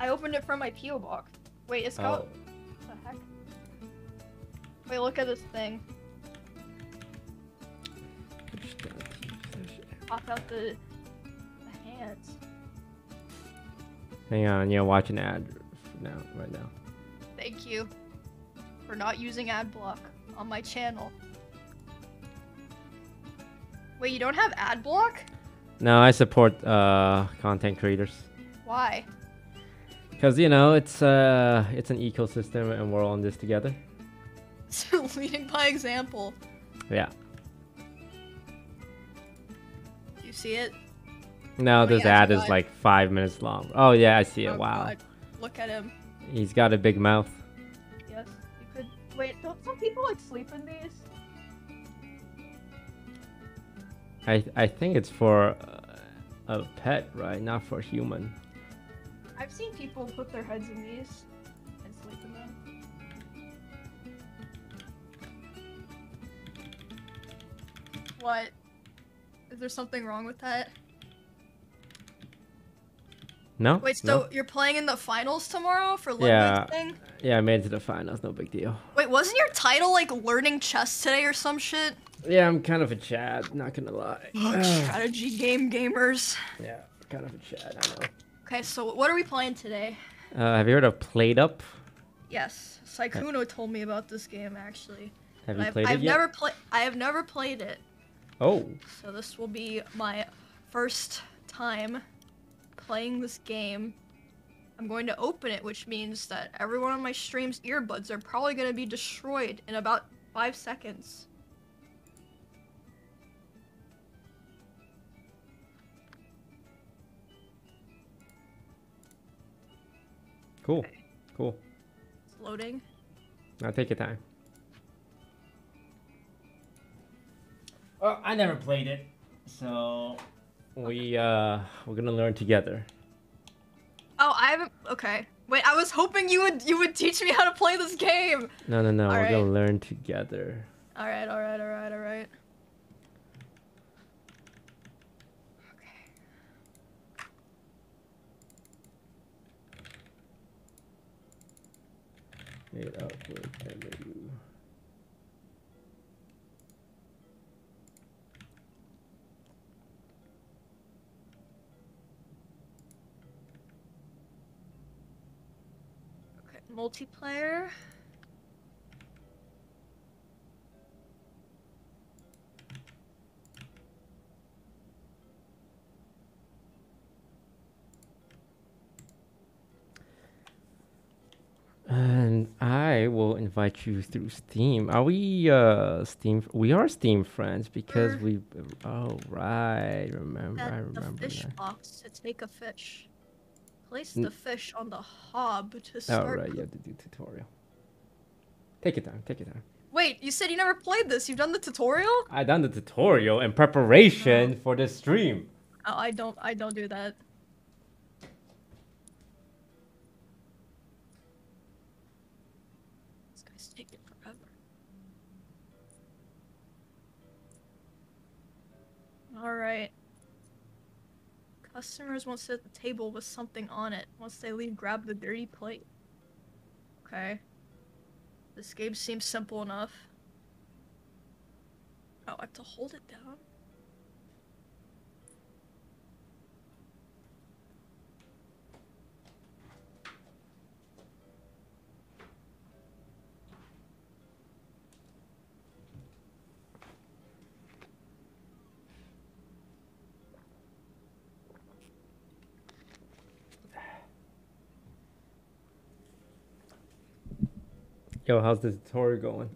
I opened it from my PO box. Wait, it's got. Oh, What the heck? Wait, look at this thing. Pop out the, the hands. hang on, yeah, watch an ad now, right now. Thank you for not using ad block on my channel. Wait, you don't have ad block? No, I support uh content creators Why? Because you know it's uh it's an ecosystem and we're all in this together. So Leading by example. Yeah. You see it? No, Oh, this yeah, ad is like five minutes long. Oh yeah, I see it. Oh, wow, God. Look at him. he's got a big mouth. Yes. You could. Wait, don't some people like sleep in these? I I think it's for uh, a pet, right? Not for human. I've seen people put their heads in these and sleep in them. What? Is there something wrong with that? No. Wait, so no? you're playing in the finals tomorrow for Ludwig's Yeah. thing? Yeah, I made it to the finals. No big deal. Wait, wasn't your title like learning chess today or some shit? Yeah, I'm kind of a Chad. Not gonna lie. Strategy game gamers. yeah, kind of a Chad. I know. Okay, so what are we playing today? Uh, have you heard of PlateUp? Yes, Sykkuno told me about this game actually. Have you I've, played I've it yet? never played. I have never played it, Oh, so this will be my first time playing this game. I'm going to open it, which means that every one of my stream's earbuds are probably going to be destroyed in about five seconds. Cool, cool. It's loading. Now take your time. Well, I never played it, so we uh we're gonna learn together. Oh, I haven't. Okay. Wait, I was hoping you would you would teach me how to play this game. No, no, no. we're Alright. gonna learn together. All right, all right, all right, all right. Up with MAU. Okay, multiplayer. And I will invite you through Steam. Are we uh Steam? We are Steam friends because Sure. we. Oh right, remember. I At the remember fish that. box to take a fish. Place N- the fish on the hob to Oh start. right, you have to do tutorial. Take your time. Take your time. Wait, you said you never played this. You've done the tutorial? I done the tutorial in preparation for the stream. Oh, I don't. I don't do that. All right. Customers won't sit at the table with something on it. Once they leave, grab the dirty plate. Okay. This game seems simple enough. Oh, I have to hold it down? Yo, how's the tutorial going?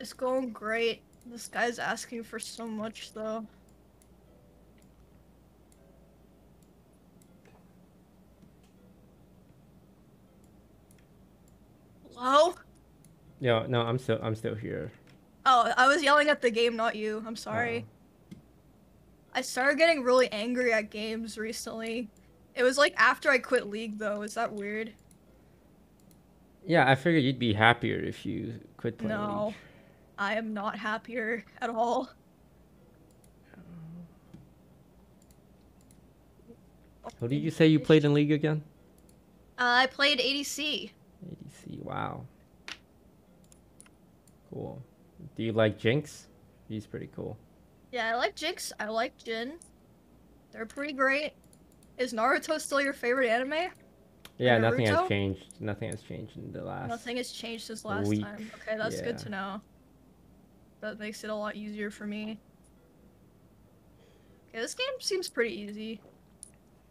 It's going great. This guy's asking for so much though. Hello? Yo, no, I'm still, I'm still here. Oh, I was yelling at the game, not you. I'm sorry. Oh. I started getting really angry at games recently. It was like after I quit League though. Is that weird? Yeah, I figured you'd be happier if you quit playing. No. League. I am not happier at all. Who did you say you played in League again? Uh, I played ADC. ADC. Wow. Cool. Do you like Jinx? He's pretty cool. Yeah, I like Jinx. I like Jhin. They're pretty great. Is Naruto still your favorite anime? Yeah, nothing has changed. Nothing has changed in the last. Nothing has changed since last week, time. Okay, that's good to know. That makes it a lot easier for me. Okay, this game seems pretty easy.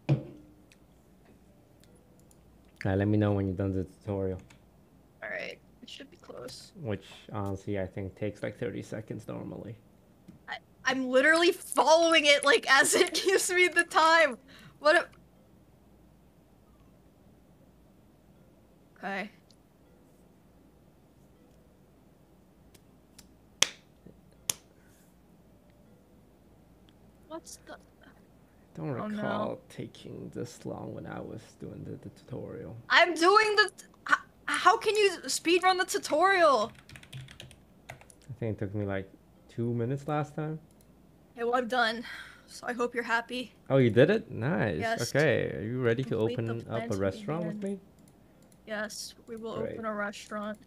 Alright, let me know when you're done the tutorial. Alright, it should be close. Which honestly I think takes like 30 seconds normally. I'm literally following it like as it gives me the time. What? A... Okay. What's the? Don't Oh, no. recall taking this long when I was doing the, the tutorial. I'm doing the. How, how can you speedrun the tutorial? I think it took me like two minutes last time. Okay, well I'm done. So I hope you're happy. Oh, you did it? Nice. Yes, okay, are you ready to open up a to restaurant with begin. me? Yes, we will Great. open a restaurant.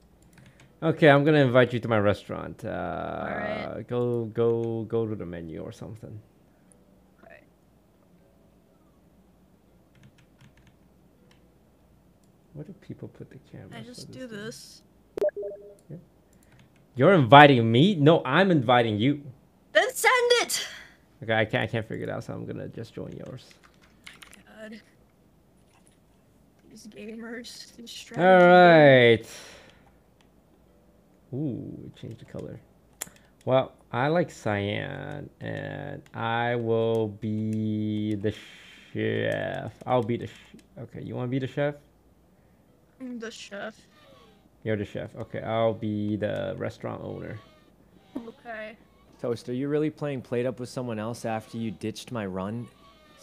Okay, I'm gonna invite you to my restaurant. Uh. Go, go, go to the menu or something. Okay. Where do people put the camera? I just do this. You're inviting me? No, I'm inviting you. Then send it. Okay, I can't, I can't figure it out, so I'm gonna just join yours. God. These gamers. These All strategy gamers. right. Ooh, we changed the color. Well, I like cyan, and I will be the chef. I'll be the. Sh- okay, you want to be the chef? I'm the chef. You're the chef. Okay, I'll be the restaurant owner. Okay. Toast, are you really playing PlateUp with someone else after you ditched my run?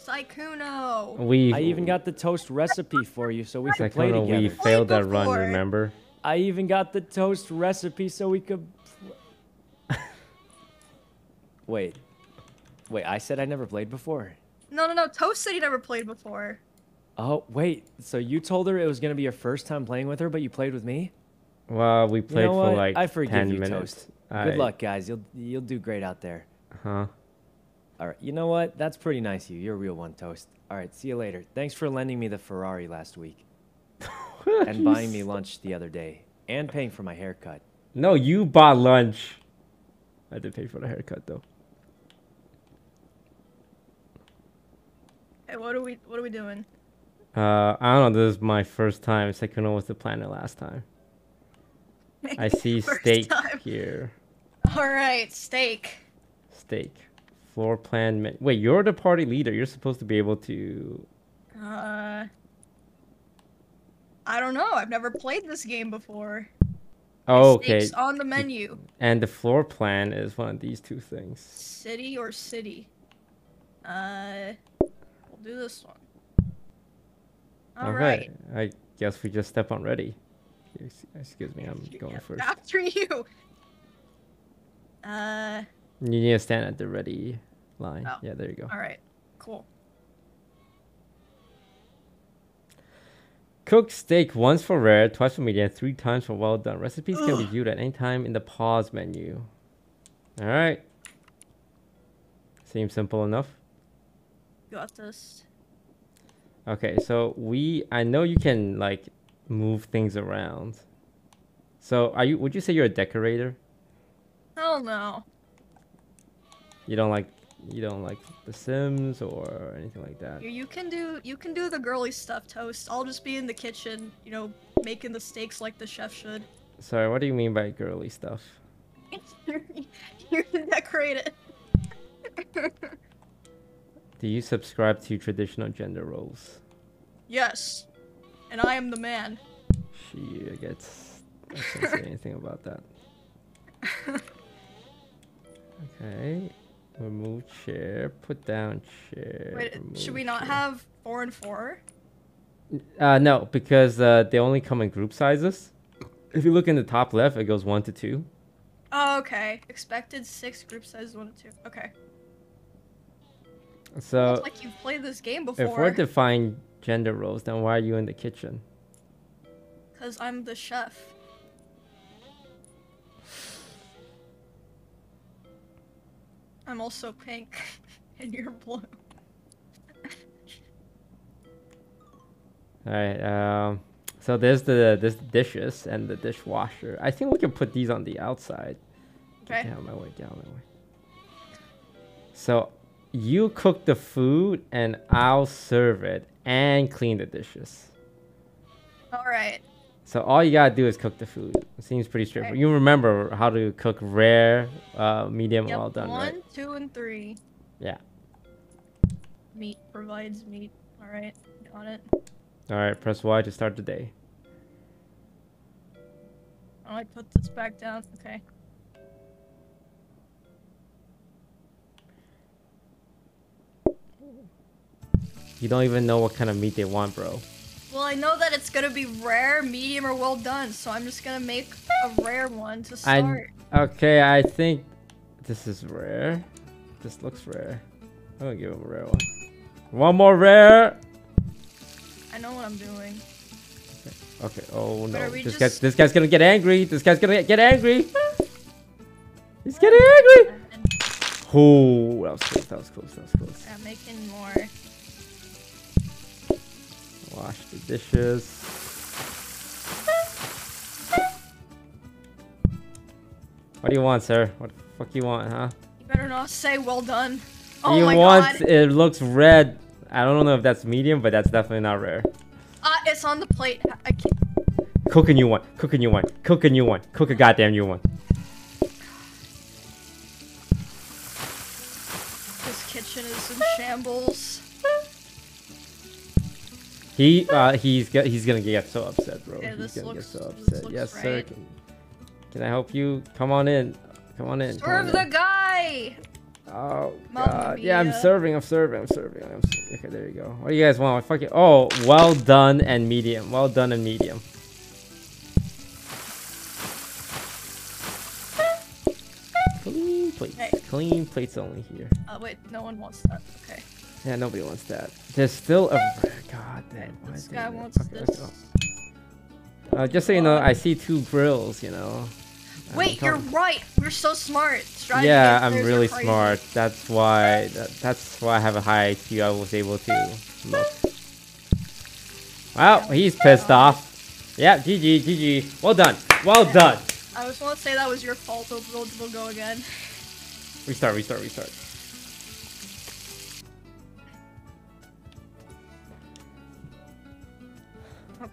Sykkuno. We. I even got the toast recipe for you so we could play together. we failed that run. Remember? I even got the toast recipe so we could. Wait. Wait, I said I never played before. No, no, no. Toast said he never played before. Oh, wait. So you told her it was going to be your first time playing with her, but you played with me? Well, we You played know for what? like I forgive 10 you, minutes. Toast. I- Good luck, guys. You'll you'll do great out there. Huh? All right. You know what? That's pretty nice of you. You're a real one, Toast. All right. See you later. Thanks for lending me the Ferrari last week and buying me lunch the other day and paying for my haircut. No, you bought lunch. I did pay for the haircut though. Hey, what are we? What are we doing? Uh, I don't know. This is my first time. Second, Sykkuno was the planner last time. I see steak time. here. All right, steak. Steak. Floor plan. Me- Wait, you're the party leader. You're supposed to be able to. Uh. I don't know. I've never played this game before. Oh, okay. Steaks on the menu. And the floor plan is one of these two things. City or city? Uh, we'll do this one. All right. I guess we just step on ready. Excuse me, I'm going first. After you. Uh, You need to stand at the ready line. Oh. Yeah, there you go. all right. Cool. Cook steak once for rare, twice for medium, three times for well done. Recipes can be viewed at any time in the pause menu. All right. Seems simple enough. Got this. Okay, so we I know you can like move things around. So are you would you say you're a decorator? Hell no. You don't like you don't like The Sims or anything like that. You, you can do you can do the girly stuff, toast. I'll just be in the kitchen, you know, making the steaks like the chef should. Sorry, what do you mean by girly stuff? you can decorate it. Do you subscribe to traditional gender roles? yes. And I am the man. She gets I can't say anything about that. Okay. Remove chair, put down chair. Wait, should we not chair. have four and four? Uh, no, because uh, they only come in group sizes. If you look in the top left, it goes one to two. Oh, okay. Expected six, group sizes, one and two. Okay. So Looks like you've played this game before. if we're to find gender roles, then why are you in the kitchen? Because I'm the chef. I'm also pink, and you're blue. All right. Um. So there's the the dishes and the dishwasher. I think we can put these on the outside. Okay. Get out my way. Get out my way. So you cook the food and I'll serve it and clean the dishes. All right. So all you gotta do is cook the food. It seems pretty straightforward. You remember how to cook rare, uh, medium, Yep. well done, One, right? two, and three. Yeah. Meat provides meat. All right. Got it. All right. Press Y to start the day. I put this back down. Okay. You don't even know what kind of meat they want, bro. Well, I know that it's gonna be rare, medium, or well done, so I'm just gonna make a rare one to start. I okay. I think this is rare. This looks rare. I'm gonna give him a rare one. One more rare. I know what I'm doing. Okay. Oh no. This just- guy's this guy's gonna get angry. This guy's gonna get angry. He's getting angry. Oh, that was close. That was close. That was close. I'm making more. Wash the dishes. What do you want, sir? What the fuck you want, huh? You better not say well done. Oh you my want god. it looks red. I don't know if that's medium, but that's definitely not rare. Uh, it's on the plate. I can't. Cook a new one. Cook a new one. Cook a new one. Cook a goddamn new one. This kitchen is in shambles. He uh he's get, he's gonna get so upset, bro. Yeah, he's gonna looks- get so upset. Yes, sir. Can, can I help you? Come on in. Come on in. Serve on the in. guy! Oh god. Yeah, I'm serving. I'm serving. I'm serving. I'm s- okay, there you go. What do you guys want? Fuck it. Oh, well done and medium. Well done and medium. Clean plates. Hey. Clean plates only here. Uh, wait, no one wants that. Okay. Yeah, nobody wants that. There's still a god damn. This guy there? wants Okay, this. Uh, just so you know, I see two grills. You know. I'm Wait, you're right. You're so smart. Strategy Yeah, I'm really smart. That's why. That, that's why I have a high IQ. I was able to look. Well, he's pissed off. Yeah, GG, GG. Well done. Well done. I just want to say that was your fault. We'll, we'll, we'll go again. Restart, restart, restart.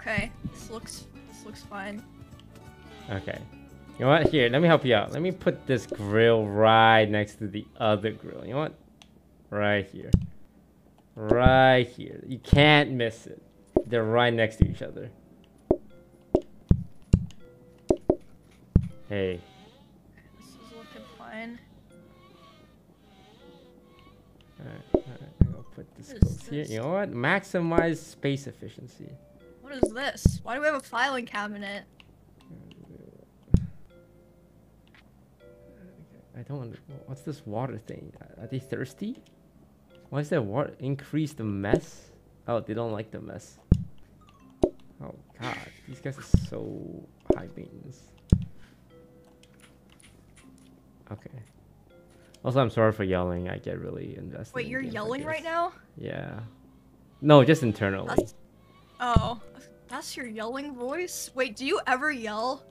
Okay. This looks. This looks fine. Okay. You know what? Here, let me help you out. Let me put this grill right next to the other grill. You know what? Right here. Right here. You can't miss it. They're right next to each other. Hey. This is looking fine. Alright, alright. I'm gonna put this What is close here. You know what? Maximize space efficiency. What is this? Why do we have a filing cabinet? I don't under- What's this water thing? Are they thirsty? Why is that water? Increase the mess? Oh, they don't like the mess. Oh god, these guys are so high maintenance. Okay. Also, I'm sorry for yelling. I get really invested. Wait, in you're yelling right now? Yeah. No, just internally. That's- Oh, that's your yelling voice? Wait, do you ever yell?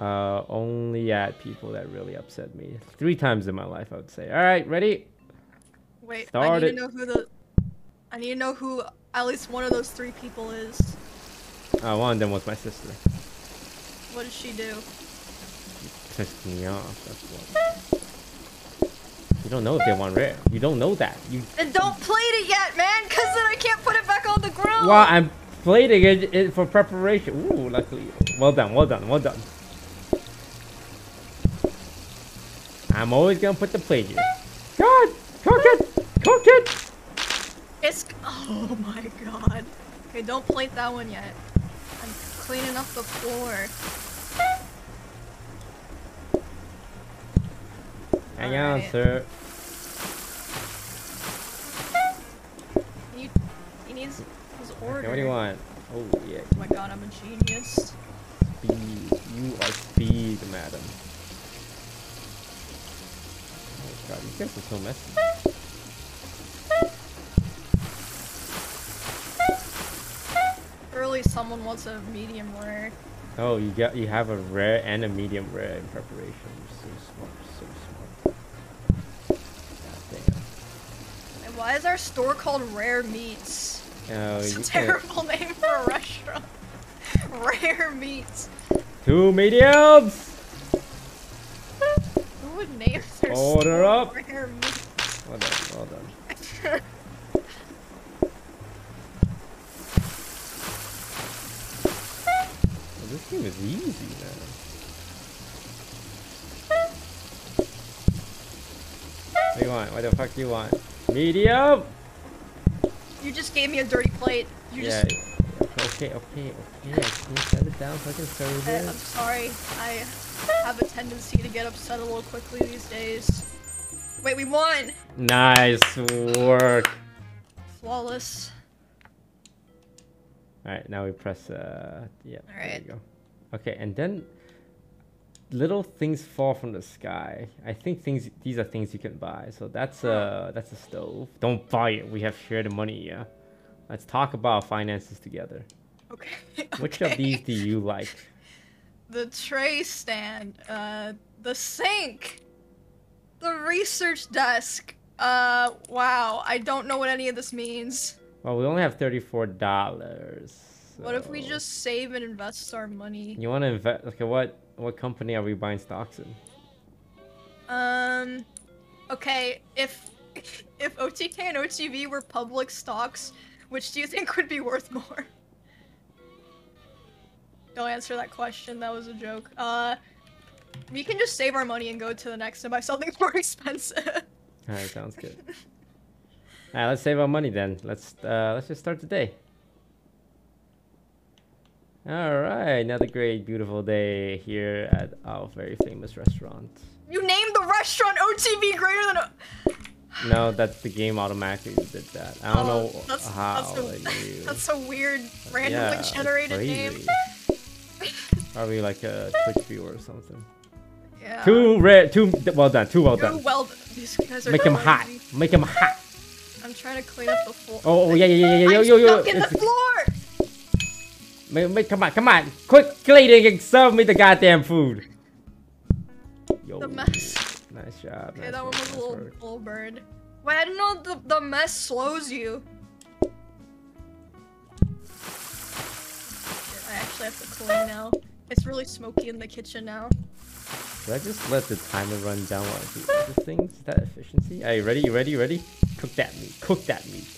Uh, only at people that really upset me. Three times in my life, I would say. All right, ready? Wait, I need it. to know who the. I need to know who at least one of those three people is. Uh, one of them was my sister. What did she do? Pissed me off. That's what. You don't know if they want rare. You don't know that. You. And don't plate it yet, man, cause then I can't put it back on the grill. Well, I'm plating it, it for preparation. Ooh, luckily. Well done. Well done. Well done. I'm always gonna put the plate here. God, cook it, cook it. It's. Oh my god. Okay, don't plate that one yet. I'm cleaning up the floor. Hang on, Alright. sir. He, he needs. He's order. Okay, what do you want? Oh yeah, Oh my god, I'm a genius. speed. You are speed, madam. Oh god, you guys are so messy. Surely someone wants a medium rare. Oh, you got you have a rare and a medium rare in preparation. You're so smart, so smart. God And why is our store called Rare Meats? Oh, It's a terrible name for a restaurant. Rare Meats. Two mediums. Who would name their Order up. Rare Meats? Well done, well done. Well, this game is easy, man. What do you want? What the fuck do you want? Medium. You just gave me a dirty plate. You yeah. just. Okay, okay, okay. Can you set it down so I can serve I- I'm sorry. I have a tendency to get upset a little quickly these days. Wait, we won! Nice work. Flawless. All right, now we press. Uh, yeah. There Alright. you go. Okay, and then little things fall from the sky. I think things. These are things you can buy. So that's a that's a stove. Don't buy it. We have shared money. Yeah. Let's talk about finances together. Okay. Which okay. of these do you like? The tray stand, uh, the sink, the research desk. Uh, wow. I don't know what any of this means. Well, we only have thirty-four dollars. What if we just save and invest our money? You want to invest? Okay, what what company are we buying stocks in? Um, okay, if if OTK and OTV were public stocks, which do you think would be worth more? Don't answer that question. That was a joke. Uh, we can just save our money and go to the next and buy something more expensive. All right, sounds good. All right, let's save our money then. Let's uh, let's just start the day. All right, another great, beautiful day here at our very famous restaurant. you named the restaurant OTV greater than. A- No, that's the game automatically did that. I don't Oh, know that's- how. that's a- like, That's a weird, randomly Yeah, generated name. Probably like a Twitch viewer or something. Yeah. Too rare. Too well done. Too well Too done. well. These guys are. Make him hot. Make him hot. I'm trying to clean up the floor. Oh, oh yeah, yeah, yeah, yeah, yo, yo, yo. stuck in the floor. Make, come on, come on. Quickly and serve me the goddamn food. Yo. The mess. Nice job. Okay, nice that one work, was a nice little, work. bird. Wait, I didn't know the, the mess slows you. I actually have to clean now. It's really smoky in the kitchen now. Should I just let the timer run down while I do other things? Is that efficiency? Are you ready? You ready? You ready? Cook that meat. Cook that meat.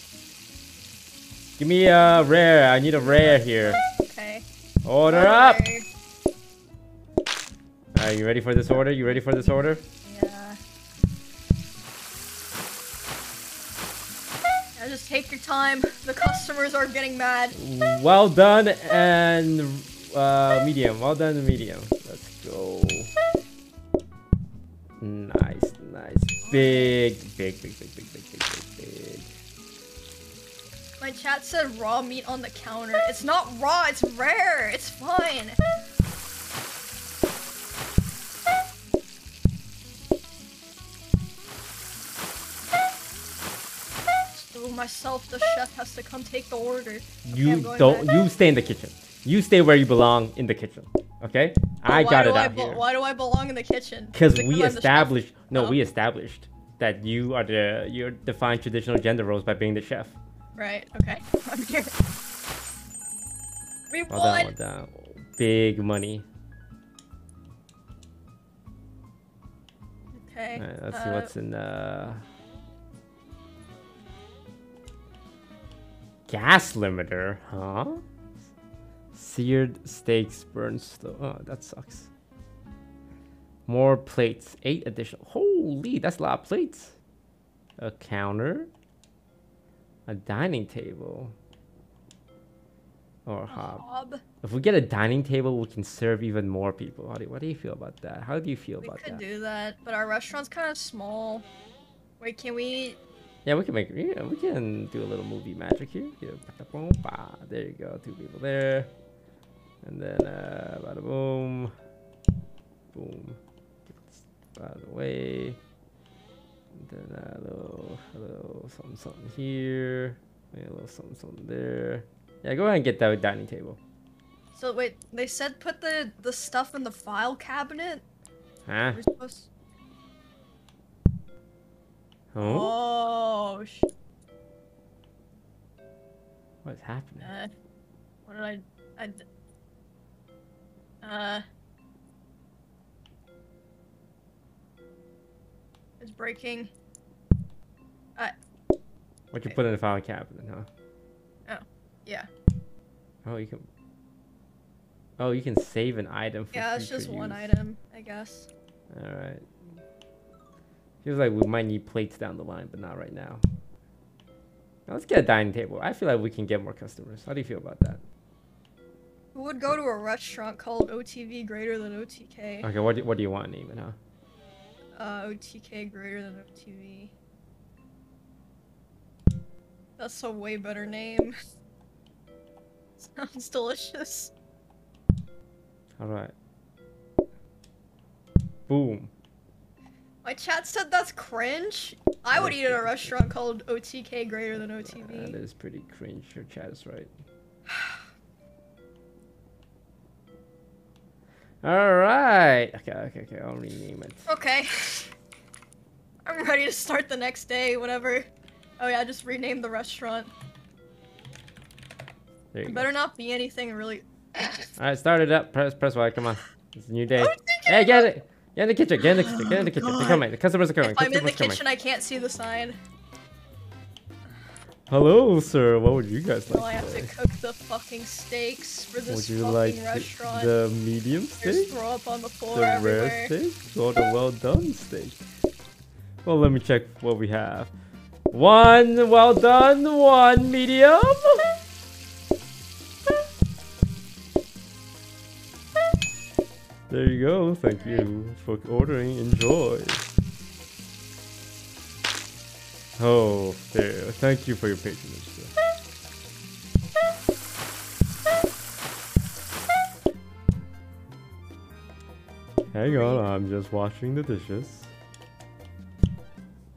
Give me a rare. I need a rare here. Order up. Are you ready for this order? You ready for this order? Yeah. Yeah, just take your time. The customers are getting mad. Well done and uh, medium. Well done and medium. Let's go. Nice, nice. Big, big, big, big, big, My chat said raw meat on the counter. It's not raw, it's rare. It's fine. So myself, the chef, has to come take the order. You don't. back. You stay in the kitchen. You stay where you belong in the kitchen. Okay? I got it I out here. Why do I belong in the kitchen? Because we I'm established. No, Oh. we established that you are the you define traditional gender roles by being the chef. Right. Okay. I'm here. We Well won. well done. Big money. Okay. Alright, let's see uh, what's in the... gas limiter, huh? Seared steaks burn slow. Oh, that sucks. More plates, eight additional. Holy, that's a lot of plates. A counter, a dining table, or a hob. Hob. If we get a dining table, we can serve even more people. How do, what do you feel about that? How do you feel We about that? We could do that, but our restaurant's kind of small. Wait, can we Yeah, we can make. Yeah, we can do a little movie magic here. Yeah. There you go. Two people there, and then uh, bada boom, boom. By the way, then a little, a little something, something here. Maybe a little something, something there. Yeah, go ahead and get that dining table. So wait, they said put the the stuff in the file cabinet. Huh? We're supposed. Oh, Oh. sh- what's happening? Uh, what did I? I. Uh. It's breaking. Uh, what you put in the file cabinet, huh? Oh, yeah. Oh, you can. Oh, you can save an item. For Yeah, it's just one item, I guess. All right. Feels like we might need plates down the line, but not right now. Now let's get a dining table. I feel like we can get more customers. How do you feel about that? Who would go to a restaurant called OTV greater than OTK? Okay, what do, what do you want to it, huh? Uh, OTK greater than OTV. That's a way better name. Sounds delicious. All right. Boom. My chat said that's cringe. I would eat at a restaurant called OTK greater than That OTV. is pretty cringe. Your chat is right. All right. Okay, okay, okay. I'll rename it. Okay. I'm ready to start the next day, whatever. Oh yeah, I just rename the restaurant. There you It go. better not be anything really. All right, start it up. Press, press Y. Come on. It's a new day. Hey, get it. Get in the kitchen. Get in the kitchen. Get in the kitchen. They're coming. The customers are coming. If I'm in the Customers coming. kitchen, I can't see the sign. Hello, sir. What would you guys like? Well, I have to cook the fucking steaks for this Would you fucking like the, restaurant. the medium steak, throw up on the floor the rare steak, or the well done steak? Well, let me check what we have. One well done, one medium. There you go. Thank you for ordering. Enjoy. Oh, there. Thank you for your patronage. Hang on, I'm just washing the dishes.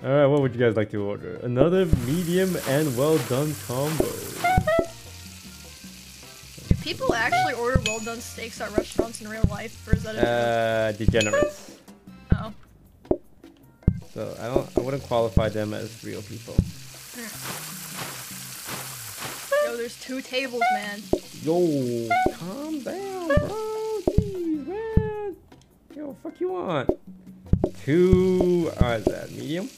Alright, what would you guys like to order? Another medium and well done combo. Do people actually order well done steaks at restaurants in real life, or is that a Uh, degenerates. So I don't, I wouldn't qualify them as real people. Yo, there's two tables, man. Yo, calm down, bro. Jeez, man. Yo, fuck you want? Two, uh, is that medium?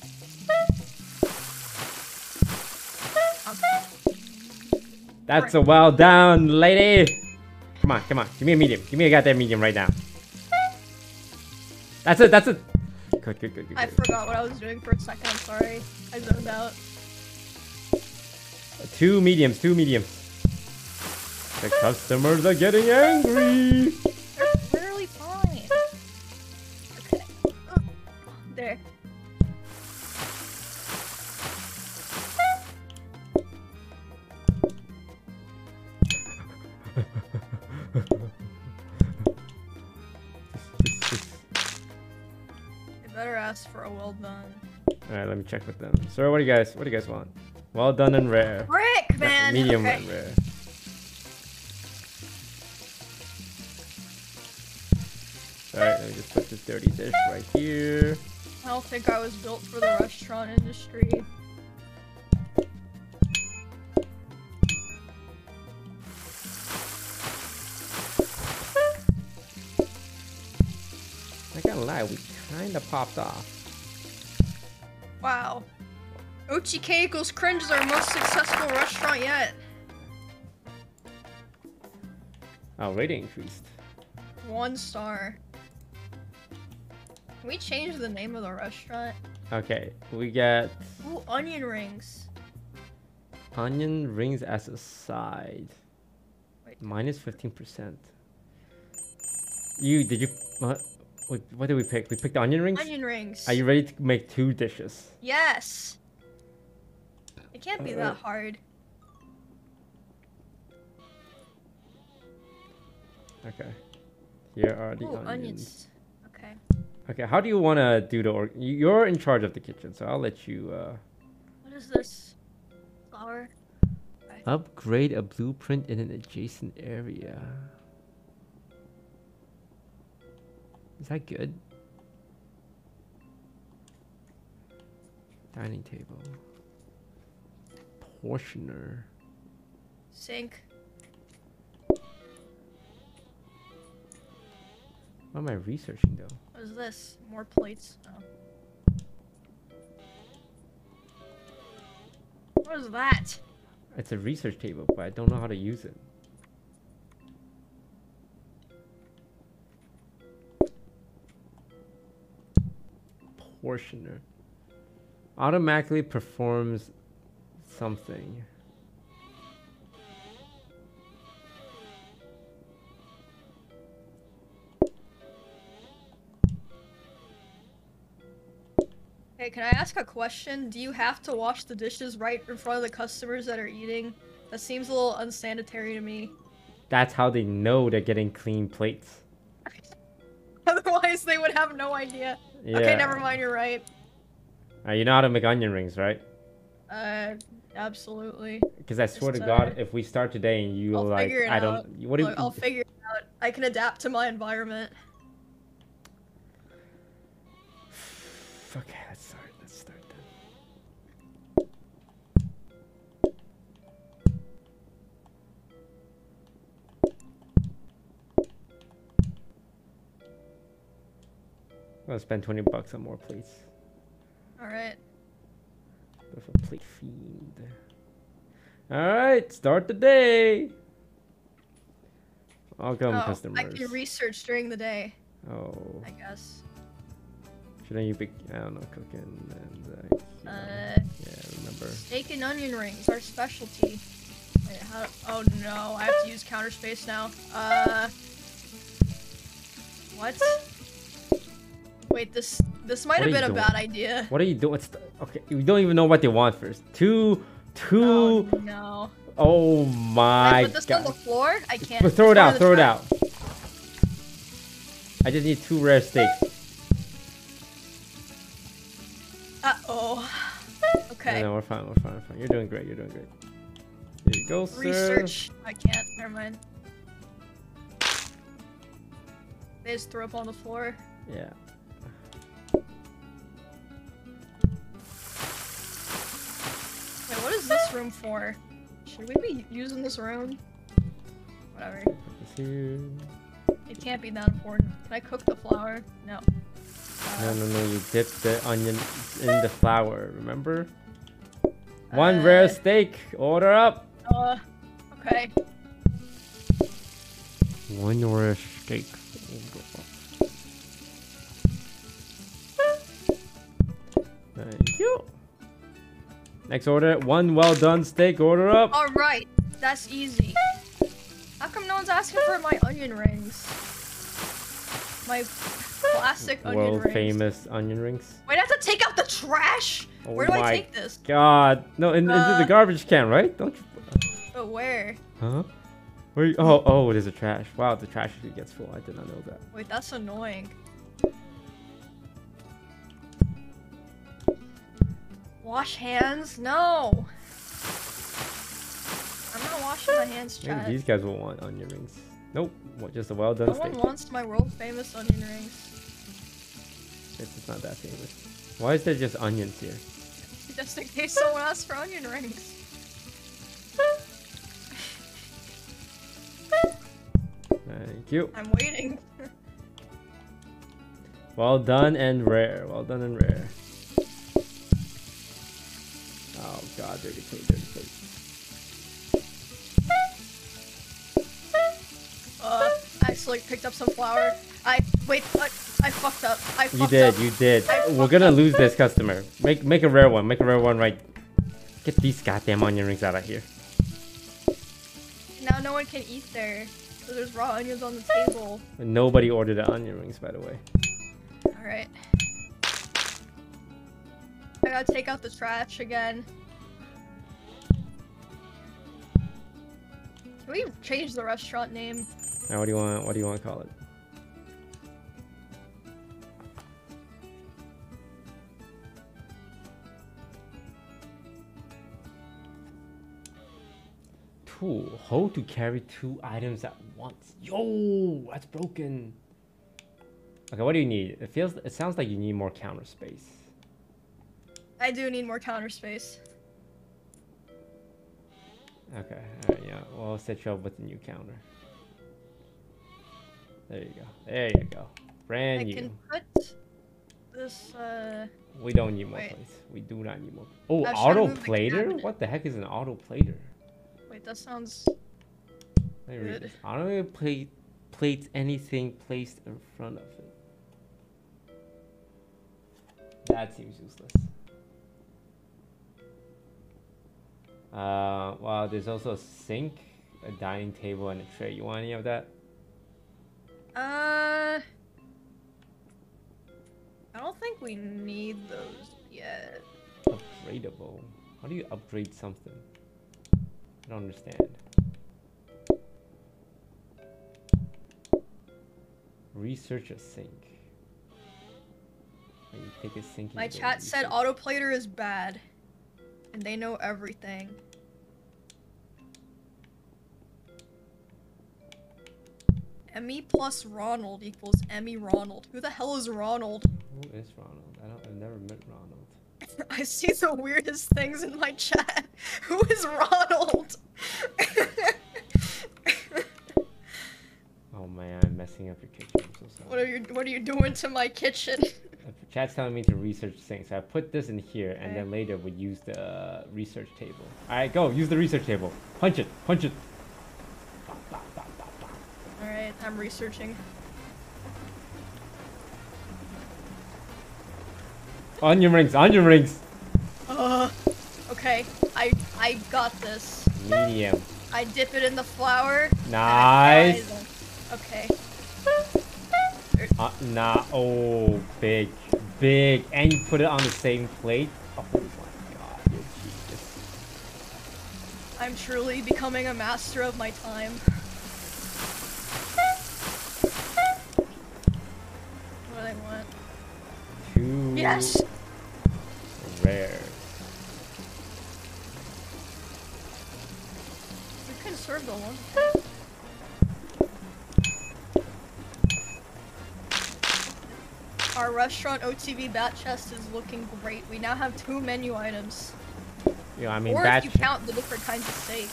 That's a well done, lady. Come on, come on. Give me a medium. Give me a goddamn medium right now. That's it, that's it. Good, good, good, good. I forgot what I was doing for a second. I'm sorry. I zoned out. Uh, two mediums, two mediums. The customers are getting angry. Check with them. Sir, what do you guys, what do you guys want? Well done and rare. Brick, man. Medium okay. and rare. All right, let me just put this dirty dish right here. I don't think I was built for the restaurant industry. I gotta lie, we kind of popped off. Wow. Ochi equals cringe is our most successful restaurant yet. Our rating increased. One star. Can we change the name of the restaurant? Okay, we get Ooh, onion rings. onion rings as a side. Wait. Minus 15%. You, did you, what, what, what did we pick? We picked onion rings? Onion rings. Are you ready to make two dishes? Yes. It can't be that hard. Okay. Here are the Ooh, onions. onions. Okay. Okay, how do you want to do the or you- You're in charge of the kitchen, so I'll let you uh What is this? Flour? upgrade a blueprint in an adjacent area. Is that good? Dining table. Portioner. Sink. What am I researching though? What is this? More plates. Oh. What is that? It's a research table, but I don't know how to use it. Portioner. Automatically performs something. Hey, can I ask a question? Do you have to wash the dishes right in front of the customers that are eating? That seems a little unsanitary to me. That's how they know they're getting clean plates. Otherwise, they would have no idea. Yeah. Okay, never mind. You're right. Uh, you know how to make onion rings, right? Uh, absolutely. Because I swear to Just, God, uh, if we start today and you I'll like, I don't. out. What do you? I'll figure it out. I can adapt to my environment. I'm gonna spend 20 bucks on more plates. All right. With a plate fiend. Alright, start the day! Welcome, oh, customers. I can research during the day. oh, I guess. shouldn't you be, I don't know, cooking and, uh, yeah, Uh, yeah, remember. steak and onion rings, our specialty. Wait, how? Oh no, I have to use counter space now. Uh. What? Wait, this this might What have been a bad idea. What are you doing? It's- Okay, we don't even know what they want first. Two, Oh two, no. oh my I put this on the floor? I can't. But throw it out, throw it out. I just need two rare steaks. Uh oh. Okay. No, no, we're fine, we're fine, we're fine. You're doing great, you're doing great. Here you go, sir. Research. I can't. Never mind. They just threw up on the floor. Yeah. This room for? Should we be using this room? Whatever. It can't be that important. Can I cook the flour? No. No, Uh, no, no, you dip the onion in the flour, remember? One rare Uh, steak, order up! Uh, okay. One rare steak. Thank you. Next order, one well done steak, order up! All right, that's easy. How come no one's asking for my onion rings? My classic onion World rings. famous onion rings. Wait, I have to take out the trash. Oh Where do I take this? God, no, in, into Uh, the garbage can, right? Don't you? But where? Huh? Where? You, oh, oh, it is a trash. Wow, the trash gets full. I did not know that. Wait, that's annoying. Wash hands? No. I'm not washing my hands, Maybe these guys will want onion rings. Nope, what, just a well done No steak. one wants my world famous onion rings. It's just not that famous. Why is there just onions here? Just in case someone asks for onion rings. Thank you. I'm waiting. Well done and rare. Well done and rare. God, dirty plate, dirty plate. Uh, I actually picked up some flour. I wait. I, I fucked up. I fucked You did, up. you did. I We're gonna up. lose this customer. Make make a rare one. Make a rare one right. Get these goddamn onion rings out of here. Now no one can eat there. So there's raw onions on the table. Nobody ordered the onion rings, by the way. All right. I gotta take out the trash again. Can we change the restaurant name? Now, what do you want? What do you want to call it? Tool. Hold to carry two items at once. Yo, that's broken. Okay, what do you need? It feels. It sounds like you need more counter space. I do need more counter space. Okay, alright, yeah. Well, I'll set you up with a new counter. There you go. There you go. Brand I new. can put this, uh... We don't need more Wait. plates. We do not need more. Oh, I was trying to auto plater? What the heck is an auto plater? Wait, that sounds... Let me read Good. this. Auto plate plates anything placed in front of it. That seems useless. Uh, well, there's also a sink, a dining table, and a tray. You want any of that? Uh... I don't think we need those yet. Upgradable. How do you upgrade something? I don't understand. Research a sink. You take a sink. My chat said autoplater is bad. And they know everything. Emmy plus Ronald equals Emmy Ronald. Who the hell is Ronald? Who is Ronald? I don't. I've never met Ronald. I see the weirdest things in my chat. Who is Ronald? Oh man, I'm messing up your kitchen. I'm so sorry. what are you What are you doing to my kitchen? Chat's telling me to research things. So I put this in here, and Okay. then later we use the uh, research table. All right, go. Use the research table. Punch it. Punch it. All right, I'm researching. Onion rings. Onion rings. Uh, okay, I I got this. Medium. I dip it in the flour. Nice. I fry them. Okay. Uh, nah. Oh, big, big, and you put it on the same plate. Oh my god, you're genius. I'm truly becoming a master of my time. What do I want? Too Yes! Restaurant OTV BatChest is looking great. We now have two menu items. Yeah, I mean, or batch. if you count the different kinds of steak.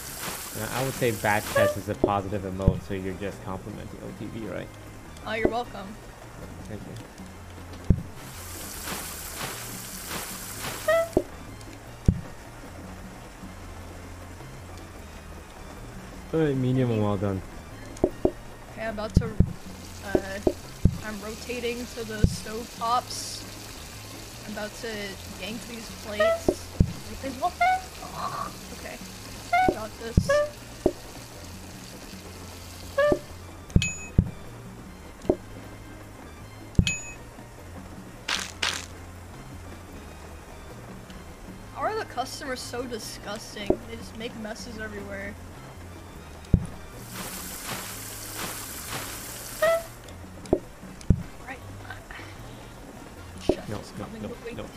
I would say BatChest is a positive emote, so you're just complimenting OTV, right? Oh, you're welcome. Thank you. Alright, medium and well done. Okay, I'm about to. I'm rotating to the stove tops. I'm about to yank these plates. Okay, got this. How are the customers so disgusting? They just make messes everywhere. No, no.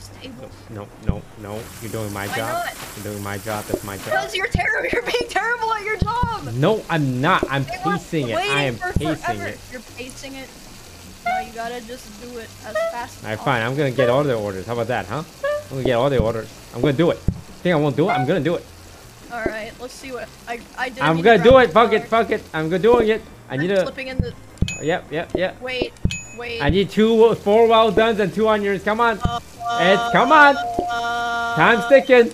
No, no, no. You're doing my job. You're doing my job. That's my job. Because you're terrible. You're being terrible at your job. No, I'm not. I'm They pacing it. I am pacing forever. it. You're pacing it. No, you gotta just do it as fast. as Alright, fine. I'm gonna get all the orders. How about that, huh? I'm gonna get all the orders. I'm gonna do it. Think I won't do it? I'm gonna do it. All right, let's see what I I did. I'm gonna do it. Fuck it. Fuck it. I'm gonna doing it. I need a. Slipping in the. Yep, yep, yep. Wait, wait. I need two, four well done's and two onions. Come on. Oh. It's come on. Uh, Time's ticking.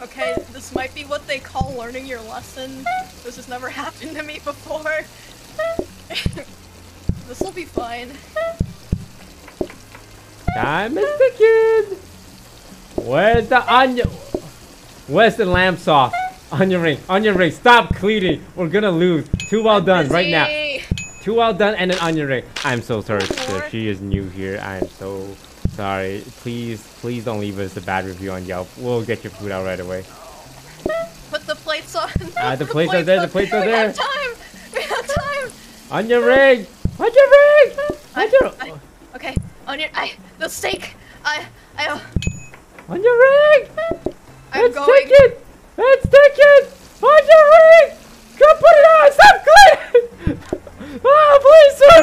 Okay, this might be what they call learning your lesson. This has never happened to me before. this will be fine. Time is ticking. Where's the onion? Where's the lamb sauce? Onion ring. Onion ring. Stop cleaning. We're gonna lose. Too well done right now. Too well done and an onion ring. I'm so sorry. She is new here. I am so sorry. Please, please don't leave us a bad review on Yelp. We'll get your food out right away. Put the plates on. Ah, the plates are there, the plates are we there. have time. We have time. On your ring! On your ring! I, On your, I, okay, on your I the steak. I I uh, on your ring! I'm Let's going. take it! Let's take it! On your ring! Come put it on! Stop cleaning! ah, please, sir!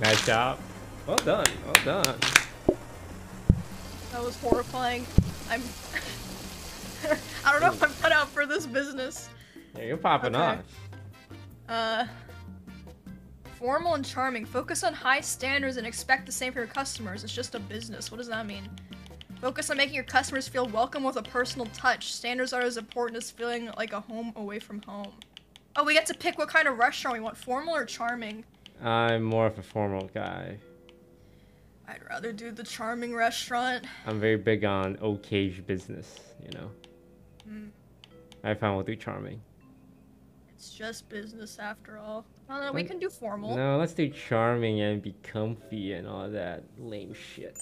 Nice job. Well done. Well done. That was horrifying. I'm. I don't know if I'm cut out for this business. Yeah, you're popping Okay. off. Uh. Formal and charming. Focus on high standards and expect the same for your customers. It's just a business. What does that mean? Focus on making your customers feel welcome with a personal touch. Standards are as important as feeling like a home away from home. Oh, we get to pick what kind of restaurant we want. Formal or charming? I'm more of a formal guy. I'd rather do the charming restaurant. I'm very big on okay business, you know. Mm, I found we'll do charming. it's just business after all. Oh, no, we can do formal. No, let's do charming and be comfy and all that lame shit.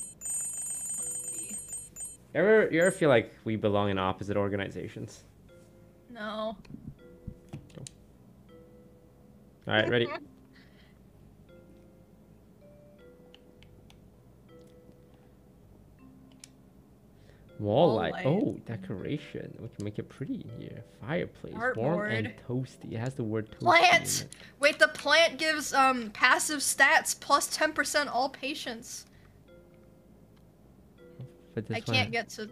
Ever, you ever feel like we belong in opposite organizations? No. All right, ready? Wall Wall light. light. Oh, decoration. We can make it pretty in here. Fireplace. Warm and toasty. It has the word toasty. in Plant! it. Wait, the plant gives um passive stats plus 10% all patients. Put this I one- can't get to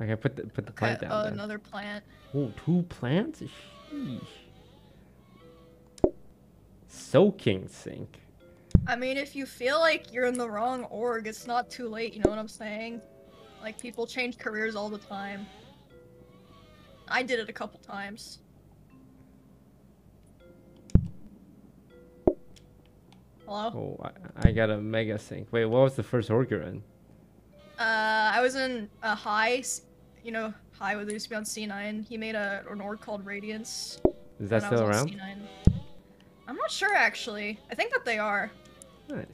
Okay, put the put the okay, plant down. oh, another plant. Oh, two plants? Sheesh. Soaking sink. I mean, if you feel like you're in the wrong org, it's not too late, you know what I'm saying? Like, people change careers all the time. I did it a couple times. Hello? Oh, I, I got a mega sink. Wait, what was the first org you're in? Uh, I was in a high, you know, high where they used to be on C9. He made a, an org called Radiance. Is that when I was still around? C9. I'm not sure actually. I think that they are. Nice.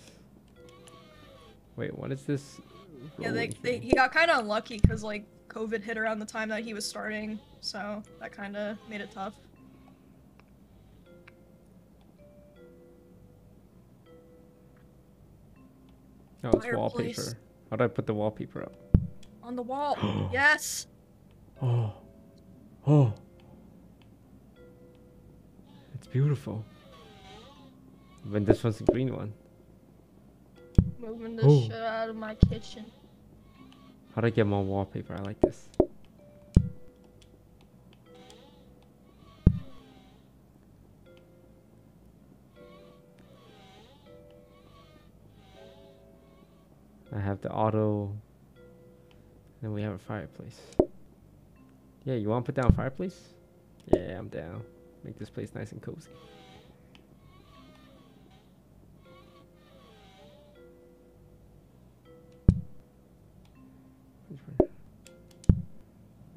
Wait, what is this? Yeah, they, they he got kind of unlucky because like COVID hit around the time that he was starting, so that kind of made it tough. Oh, it's Fireplace. wallpaper. How do I put the wallpaper up? On the wall. yes. Oh. Oh. It's beautiful. When this one's the green one. Moving this Oh. shit out of my kitchen. How do I get more wallpaper? I like this. I have the auto. Then we have a fireplace. Yeah, you want to put down a fireplace? Yeah, I'm down. Make this place nice and cozy.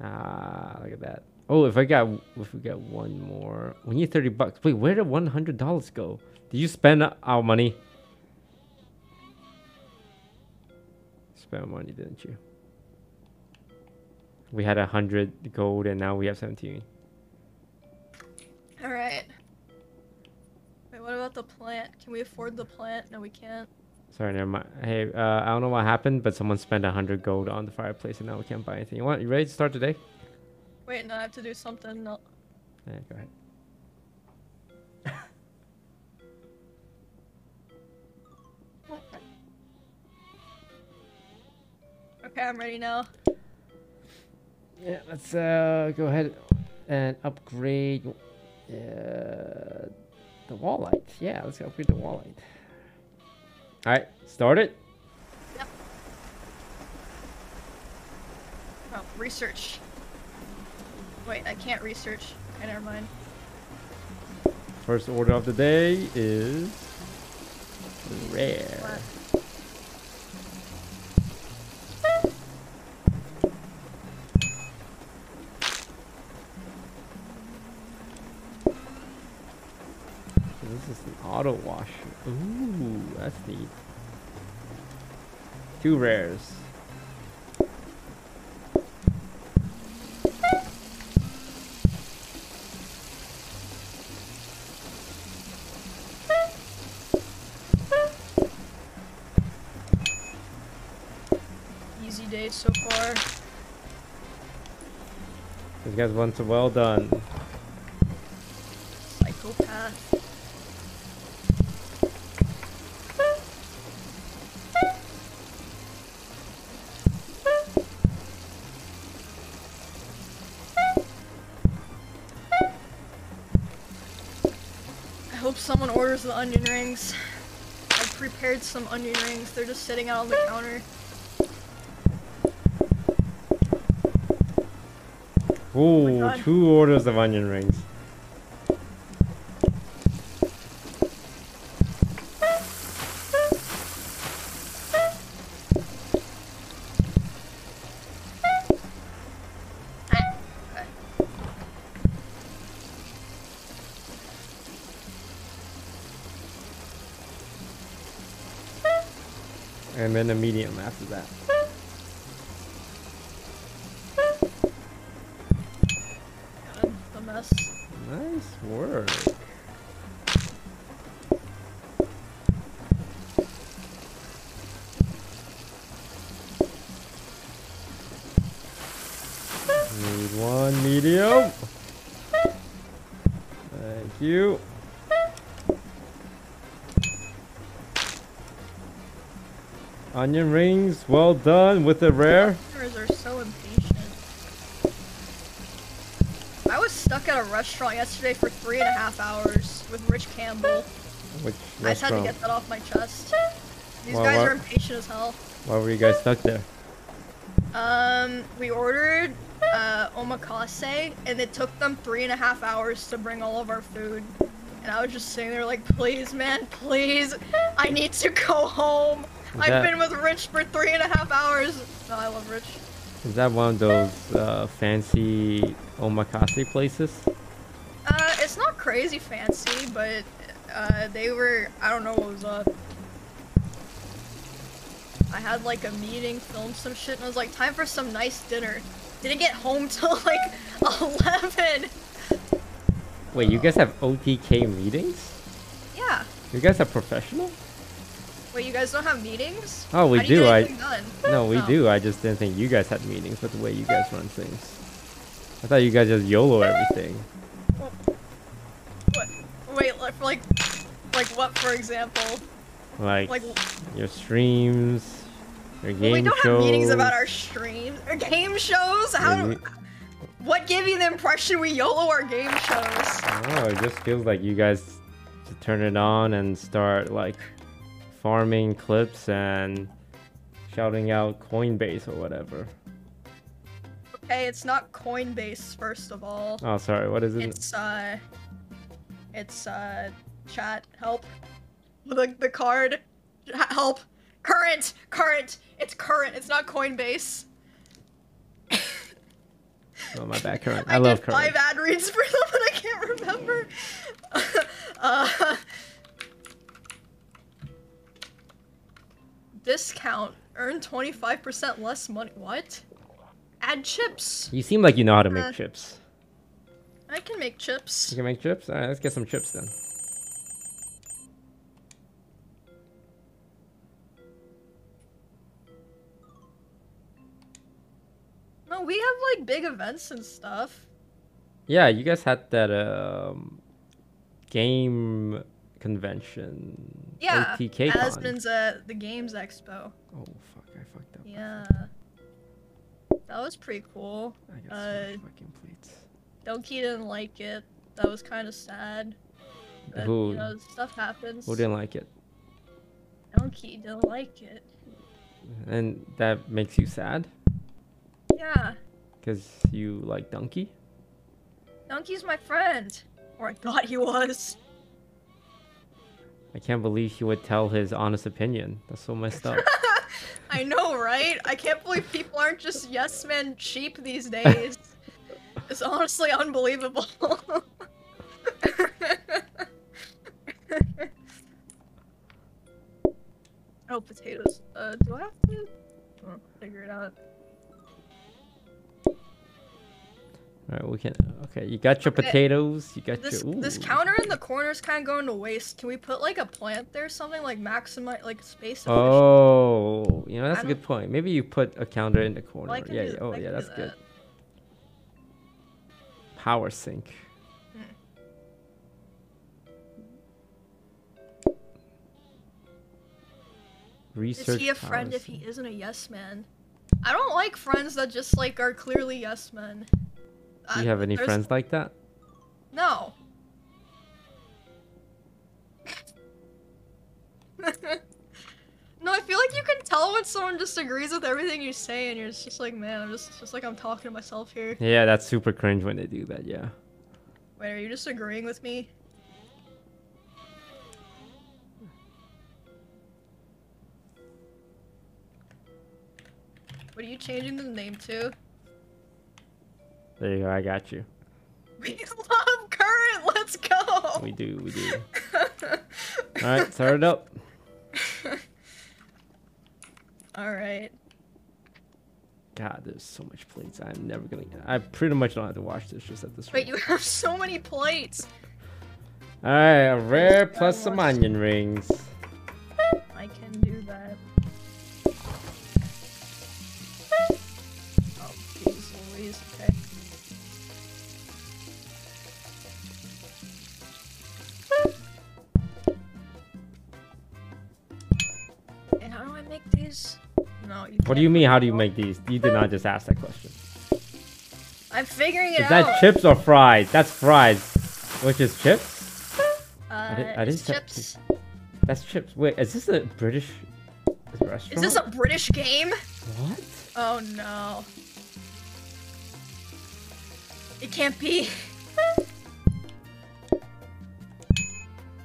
Ah, look at that. Oh, if I got, if we got one more, we need thirty bucks. Wait, where did one hundred dollars go? Did you spend our money? Spend money, didn't you? We had a hundred gold, and now we have seventeen. All right. Wait, what about the plant? Can we afford the plant? No, we can't. Sorry, never mind. Hey, uh, I don't know what happened, but someone spent a hundred gold on the fireplace, and now we can't buy anything. You want? You ready to start today? Wait, no, I have to do something. No. Yeah, go ahead. Okay, I'm ready now. Yeah, let's uh, go ahead and upgrade uh, the wall light. Yeah, let's go upgrade the wall light. All right, start it. Oh, research. Wait, I can't research. Okay, never mind. First order of the day is rare. So this is an auto wash. Ooh, that's neat. Two rares. Easy day so far. These guys want to well done. Rings. I prepared some onion rings. They're just sitting out on the counter. Ooh, oh God. two orders of onion rings. And then a medium Onion rings, well done with the rare. Customers are so impatient. I was stuck at a restaurant yesterday for three and a half hours with Rich Campbell. Which I just had to get that off my chest. These Well, guys are impatient as hell. Why were you guys stuck there? Um, we ordered uh, omakase, and it took them three and a half hours to bring all of our food. And I was just sitting there like, please, man, please, I need to go home. I've that- been with Rich for three and a half hours. No, I love Rich. Is that one of those uh, fancy omakase places? Uh, it's not crazy fancy, but uh, they were. I don't know what was up. I had like a meeting, filmed some shit, and I was like, time for some nice dinner. Didn't get home till like 11. Wait, you guys have OTK meetings? Yeah. You guys are professional? Wait, you guys don't have meetings? Oh, we How do. Do, I- done? No, we Oh. do. I just didn't think you guys had meetings with the way you guys run things. I thought you guys just YOLO everything. What? Wait, like, like, like what, for example? Like, Like, your streams, your game well, we don't shows. have meetings about our streams or game shows. How? Yeah, Do, what gave you the impression we YOLO our game shows? Oh, it just feels like you guys to turn it on and start like farming clips and shouting out Coinbase or whatever. Okay, it's not Coinbase, first of all. Oh, sorry. What is it? It's uh, it's uh, chat help. The the card, help, current, current. It's current. It's not Coinbase. Oh, my bad, current. I, I, love did current. five ad reads for them, but I can't remember. uh, discount. Earn twenty five percent less money. What? Add chips. You seem like you know how to make Uh, chips. I can make chips. You can make chips? Alright, let's get some chips then. No, we have like big events and stuff. Yeah, you guys had that um, game convention. Yeah, OTK con. Asmon's at the Games Expo. Oh fuck, I fucked up. Yeah. That was pretty cool. I got Uh, fucking plates. Donkey didn't like it. That was kind of sad. But, Who- you know, stuff happens. Who didn't like it? Donkey didn't like it. And that makes you sad? Yeah. Because you like Donkey? Donkey's my friend. Or I thought he was. I can't believe he would tell his honest opinion. That's so messed up. I know, right? I can't believe people aren't just yes men sheep these days. it's honestly unbelievable. oh, potatoes. Uh, do I have to? Oh, figure it out. All right, we can. Okay, you got your Okay. potatoes. You got This your. Ooh. this counter in the corner is kind of going to waste. Can we put like a plant there, or something like maximize like space? efficient? Oh, you know that's I a good point. Maybe you put a counter in the corner. Well, yeah. do- oh, yeah. Oh, yeah, that's good. Power sink. Hmm. Research. Is he a friend if he isn't a yes man? I don't like friends that just like are clearly yes men. Do you uh, have any friends like that? No. no, I feel like you can tell when someone just agrees with everything you say, and you're just like, man, I'm just just like I'm talking to myself here. Yeah, that's super cringe when they do that. Yeah. Wait, are you just agreeing with me? What are you changing the name to? There you go. I got you. We love current. Let's go. We do. We do. All right, start it up. All right. God, there's so much plates. I'm never gonna. I pretty much don't have to wash this just at this Wait, rate. you have so many plates. All right, a rare plus some onion rings. I can do these? No, you What do you mean? How do you make these? You did not just ask that question. I'm figuring it Is out. Is that chips or fries? That's fries. Which is chips? Uh, I didn't it's say- chips. That's chips. Wait, is this a British restaurant? Is this a British game? what? Oh no. It can't be.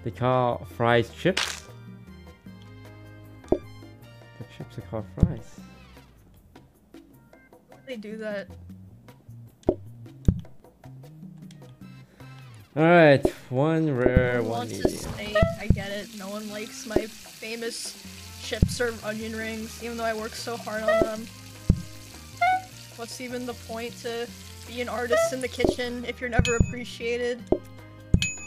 They call fries chips. Chips are called fries. They do that. All right, one rare, one wants medium. steak. I get it. No one likes my famous chips or onion rings, even though I work so hard on them. What's even the point to be an artist in the kitchen if you're never appreciated?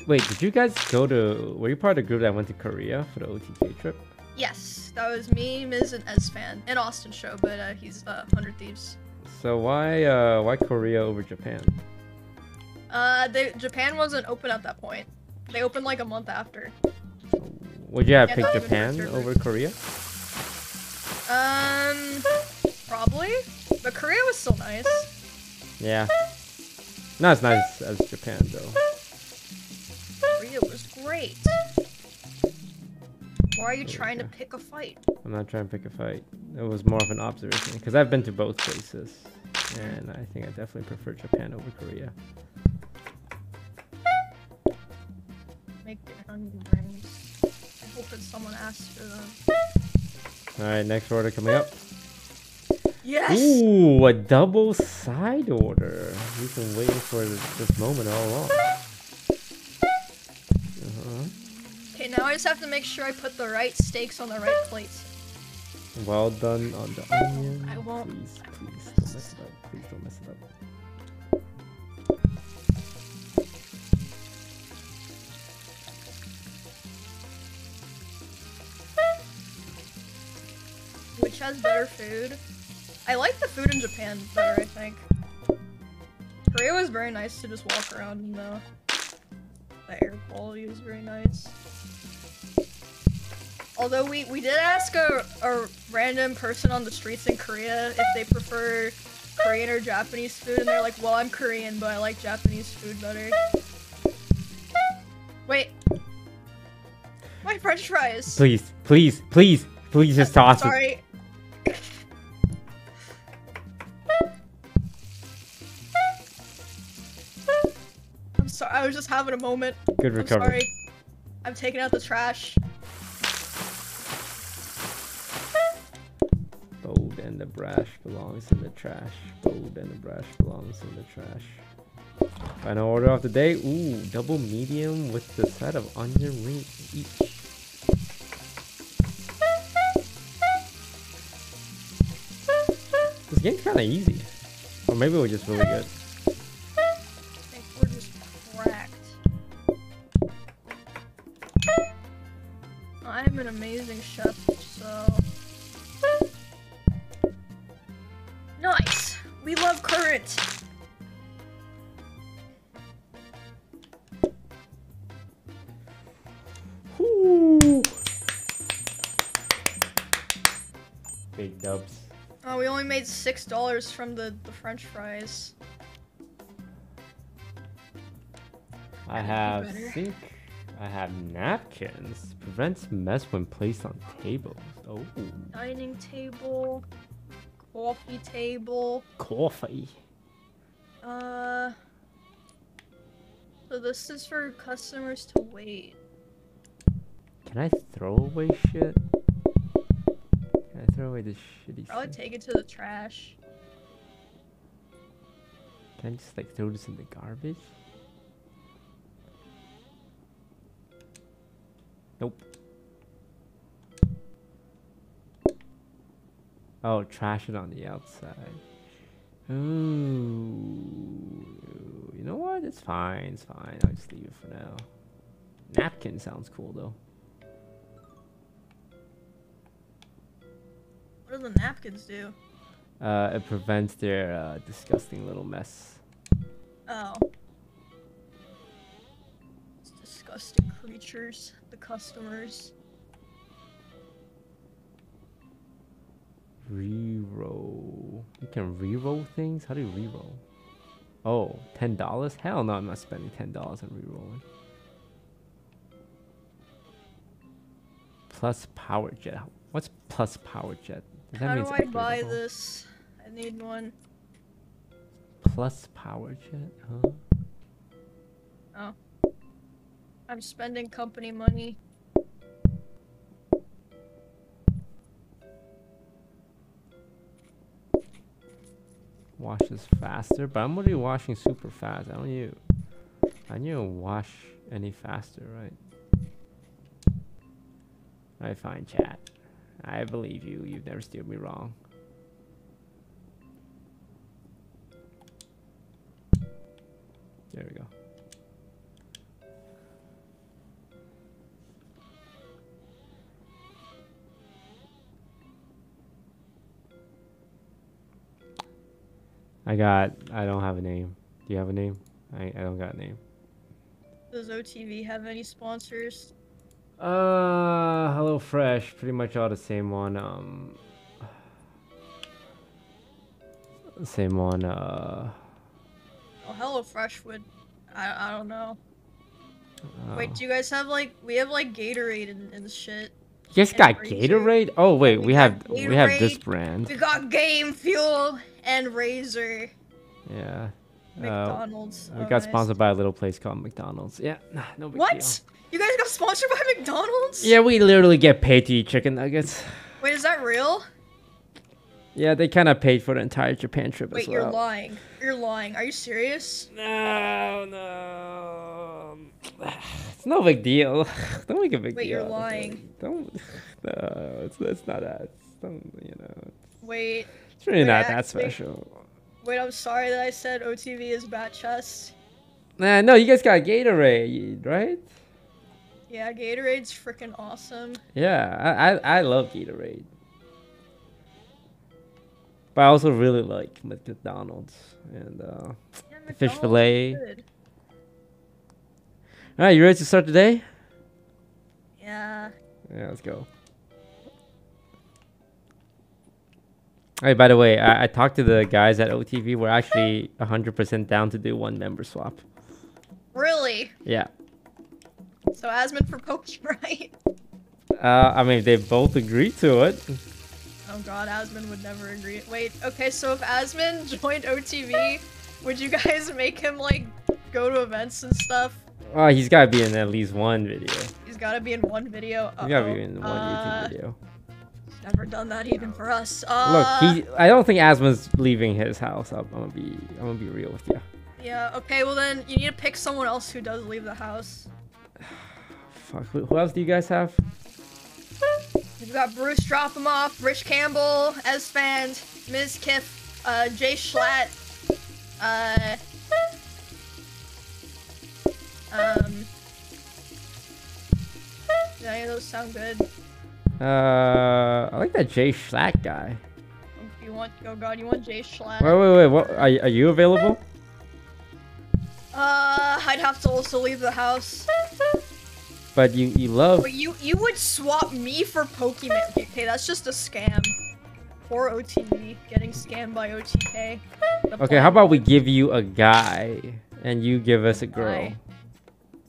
Wait, did you guys go to? Were you part of the group that went to Korea for the OTK trip? Yes, that was me, Miz, and Esfand, and Austin Show, but uh, he's uh, Hundred Thieves. So why, uh, why Korea over Japan? Uh, they, Japan wasn't open at that point. They opened like a month after. Would you have Yeah, picked Japan over. Korea? Um, probably. But Korea was still nice. Yeah. Not as nice as Japan though. Korea was great. Why are you trying to pick a fight? I'm not trying to pick a fight. It was more of an observation because I've been to both places, and I think I definitely prefer Japan over Korea. Make their onion rings. I hope that someone asks for them. All right, next order coming up. Yes! Ooh, a double side order. We've been waiting for this moment all along. Now I just have to make sure I put the right steaks on the right plates. Well done on the onion. I won't- Please, I please don't mess mess it up. Please don't mess it up. Which has better food? I like the food in Japan better, I think. Korea was very nice to just walk around and uh, the air quality was very nice. Although we, we did ask a, a random person on the streets in Korea if they prefer Korean or Japanese food, and they're like, well, I'm Korean, but I like Japanese food better. Wait. My french fries. Please, please, please, please just toss it. Sorry. I'm sorry. I was just having a moment. Good I'm recovery. sorry. I'm taking out the trash. Food and the brush belongs in the trash. Food and the brush belongs in the trash. Final order of the day. Ooh, double medium with the set of onion rings each. This game's kind of easy. Or maybe we're just really good. I'm an amazing chef. Made six dollars from the, the french fries. I have sink. I have napkins. Prevents mess when placed on tables. Oh, Dining table, coffee table. coffee. Uh. So this is for customers to wait. Can I throw away shit? I throw away this shitty Probably shit? take it to the trash. Can I just like throw this in the garbage? Nope. Oh, trash it on the outside. Ooh. You know what? It's fine. It's fine. I'll just leave it for now. Napkin sounds cool though. What do the napkins do? Uh, it prevents their uh, disgusting little mess. Oh. It's disgusting creatures, the customers. Reroll. You can reroll things? How do you reroll? Oh, ten dollars? Hell no, I'm not spending ten dollars on rerolling. Plus power jet. What's plus power jet? How do I buy this? I need one. Plus power jet, huh? Oh. I'm spending company money. Washes faster, but I'm already washing super fast. I don't you. I need to wash any faster, right? I find chat. I believe you. You've never steered me wrong. There we go. I got. I don't have a name. Do you have a name? I, I don't got a name. Does OTV have any sponsors? Uh, Hello Fresh, pretty much all the same one. Um, same one. Uh, Oh, HelloFresh would. I, I don't know. uh, Wait, do you guys have like. We have like Gatorade and, and shit. you guys got. Gatorade? Oh wait, We we have we have this brand. We got Game Fuel and Razer. Yeah. Uh, McDonald's. we oh, got nice. sponsored by a little place called McDonald's. Yeah, no big What? deal. Got sponsored by McDonald's? Yeah, we literally get paid to eat chicken nuggets. Wait, is that real? Yeah, they kind of paid for the entire Japan trip Wait, as well. Wait, you're lying. You're lying. Are you serious? No, no. It's no big deal. Don't make a big Wait, deal. Wait, you're lying. Don't. No, it's it's not that. It's, don't, you know, Wait, it's really Wait, not that special. wait. I'm sorry that I said OTV is BatChest. Nah, no, you guys got Gatorade, right? Yeah, Gatorade's freaking awesome. Yeah, I, I I love Gatorade. But I also really like McDonald's and uh. Yeah, The fish fillet. All right, you ready to start the day? Yeah. Yeah, let's go. Hey, by the way, I, I talked to the guys at OTV. We're actually 100% down to do one member swap. Really? Yeah. So Asmon for Poki, right? Uh, I mean, they both agreed to it. Oh god, Asmon would never agree. Wait, okay, so if Asmon joined OTV, would you guys make him like go to events and stuff? Oh, he's got to be in at least one video. He's gotta be in one video. He's got to be in one Uh, YouTube video. Never done that even for us. Uh, Look, he. I don't think Asmon's leaving his house. I'm, I'm gonna be. I'm gonna be real with you. Yeah. Okay. Well then, you need to pick someone else who does leave the house. Fuck. Who, else do you guys have? We've got Bruce Drop off, Rich Campbell, Esfand, Mizkif, uh, Jschlatt, uh, um, Do any of those sound good? Uh, I like that Jschlatt guy. Oh, You want? Oh God, you want Jschlatt? Wait, wait, wait. What? Are, are you available? Uh, I'd have to also leave the house. But you you love. But you you would swap me for Pokimane? Okay, that's just a scam. Poor OTV getting scammed by OTK. The Okay, how about we give you a guy and you give us a girl? Guy.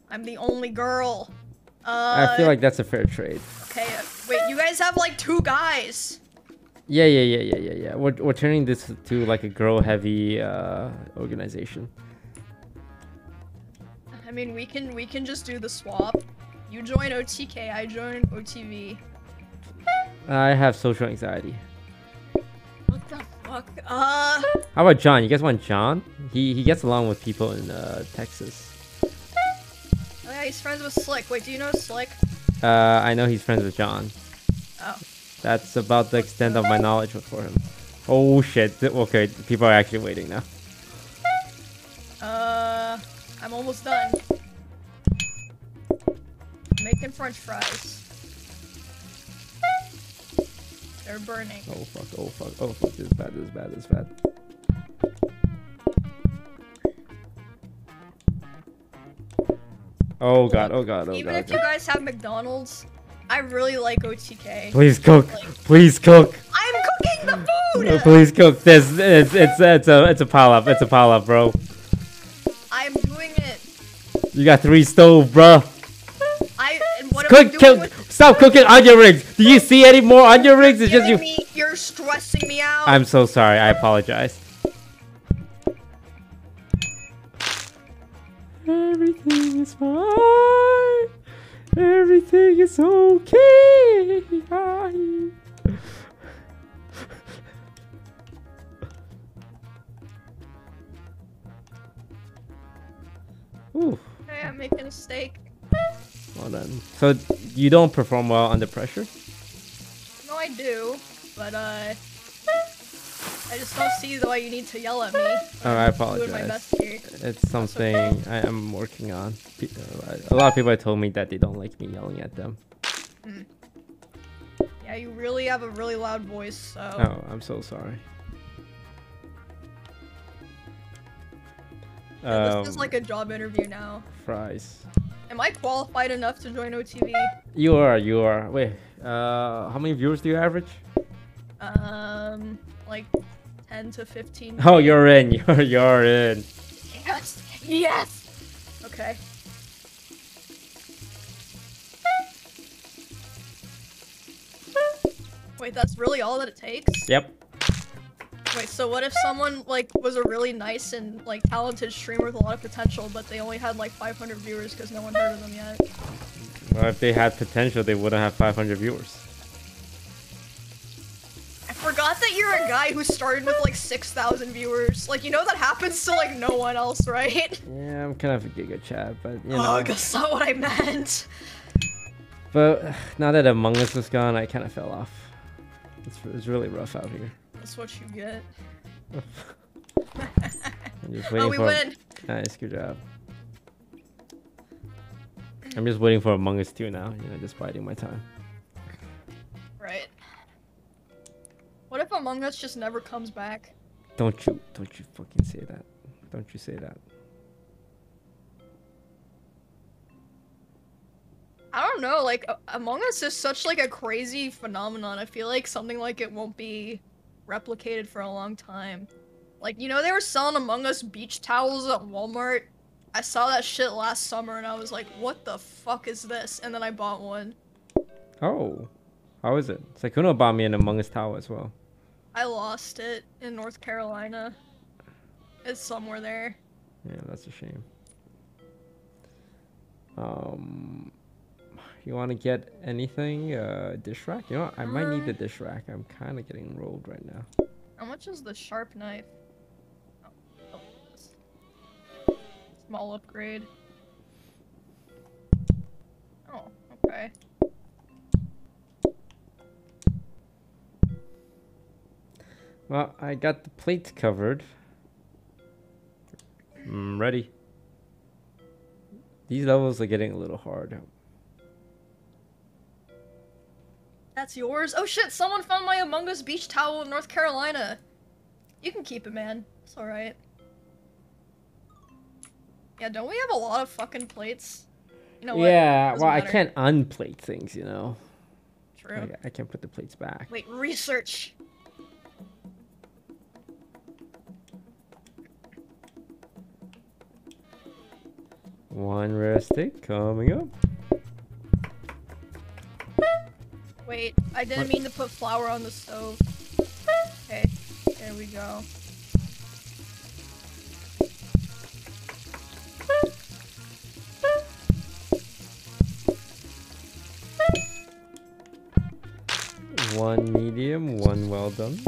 I'm the only girl. Uh, I feel like that's a fair trade. Okay, uh, wait, you guys have like two guys. Yeah, yeah, yeah, yeah, yeah, yeah. We're we're turning this to like a girl-heavy uh, organization. I mean, we can we can just do the swap. You join OTK, I join OTV. I have social anxiety. What the fuck? Uh, How about John? You guys want John? He he gets along with people in uh, Texas. oh yeah, he's friends with Slick. Wait, do you know Slick? Uh, I know he's friends with John. Oh. That's about the extent of my knowledge for him. Oh shit! Okay, people are actually waiting now. Uh, I'm almost done. Making French fries. They're burning. Oh fuck! Oh fuck! Oh fuck! This is bad! This is bad! This is bad! Oh god! Oh god! Oh god. Even god! if you guys have McDonald's, I really like OTK. Please cook! Like- Please cook! I'm cooking the food. please cook! This it's it's it's a it's a pile up! It's a pile up, bro. I'm doing it. You got three stove, bro. I what I Cook! with Stop cooking onion rings! Do you see any more onion rings? It's just you. me? You're stressing me out. I'm so sorry. I apologize. Everything is fine. Everything is okay. Ooh, Okay, I'm making a steak. Well done. So you don't perform well under pressure? No, I do, but uh, I just don't see why you need to yell at me. Oh, I I'm doing my apologize. best here. It's something I am working on. Uh, A lot of people have told me that they don't like me yelling at them. Yeah, you really have a really loud voice, so. Oh, I'm so sorry. Yeah, this is Um, like a job interview now. fries. Am I qualified enough to join OTV? You are, you are. Wait, uh, how many viewers do you average? Um, like 10 to 15. Oh, you're in. You're you're in. Yes! Yes! Okay. Wait, that's really all that it takes? Yep. Wait, so what if someone like was a really nice and like talented streamer with a lot of potential, but they only had like 500 viewers because no one heard of them yet? Well, if they had potential, they wouldn't have 500 viewers. I forgot that you're a guy who started with like 6,000 viewers. Like, you know that happens to like no one else, right? Yeah, I'm kind of a gigachad, but you oh, know. Oh, that's not what I meant. But now that Among Us is gone, I kind of fell off. It's, it's really rough out here. That's what you get. I'm just oh, waiting Oh, we for. win. Nice, good job. I'm just waiting for Among Us 2 now, you know, just biding my time. Right. What if Among Us just never comes back? Don't you, don't you fucking say that. Don't you say that. I don't know, like Among Us is such like a crazy phenomenon. I feel like something like it won't be replicated for a long time. Like, you know they were selling Among Us beach towels at Walmart? I saw that shit last summer and I was like, what the fuck is this? And then I bought one. Oh, how is it? Sykkuno bought me an Among Us towel as well. I lost it in North Carolina. It's somewhere there. Yeah, that's a shame. Um, you want to get anything? Uh, dish rack? You know, what? I might need the Uh. dish rack. I'm kind of getting rolled right now. How much is the sharp knife? Oh, oh. Small upgrade. Oh, okay. Well, I got the plates covered. I'm ready. These levels are getting a little hard. That's yours? Oh shit, someone found my Among Us beach towel in North Carolina. You can keep it, man. It's alright. Yeah, don't we have a lot of fucking plates? You know what? yeah, well, I can't unplate things, you know. True. Like, I can't put the plates back. Wait, research. One rare stick coming up. Wait, I didn't What? mean to put flour on the stove. Okay, there we go. One medium, one well done.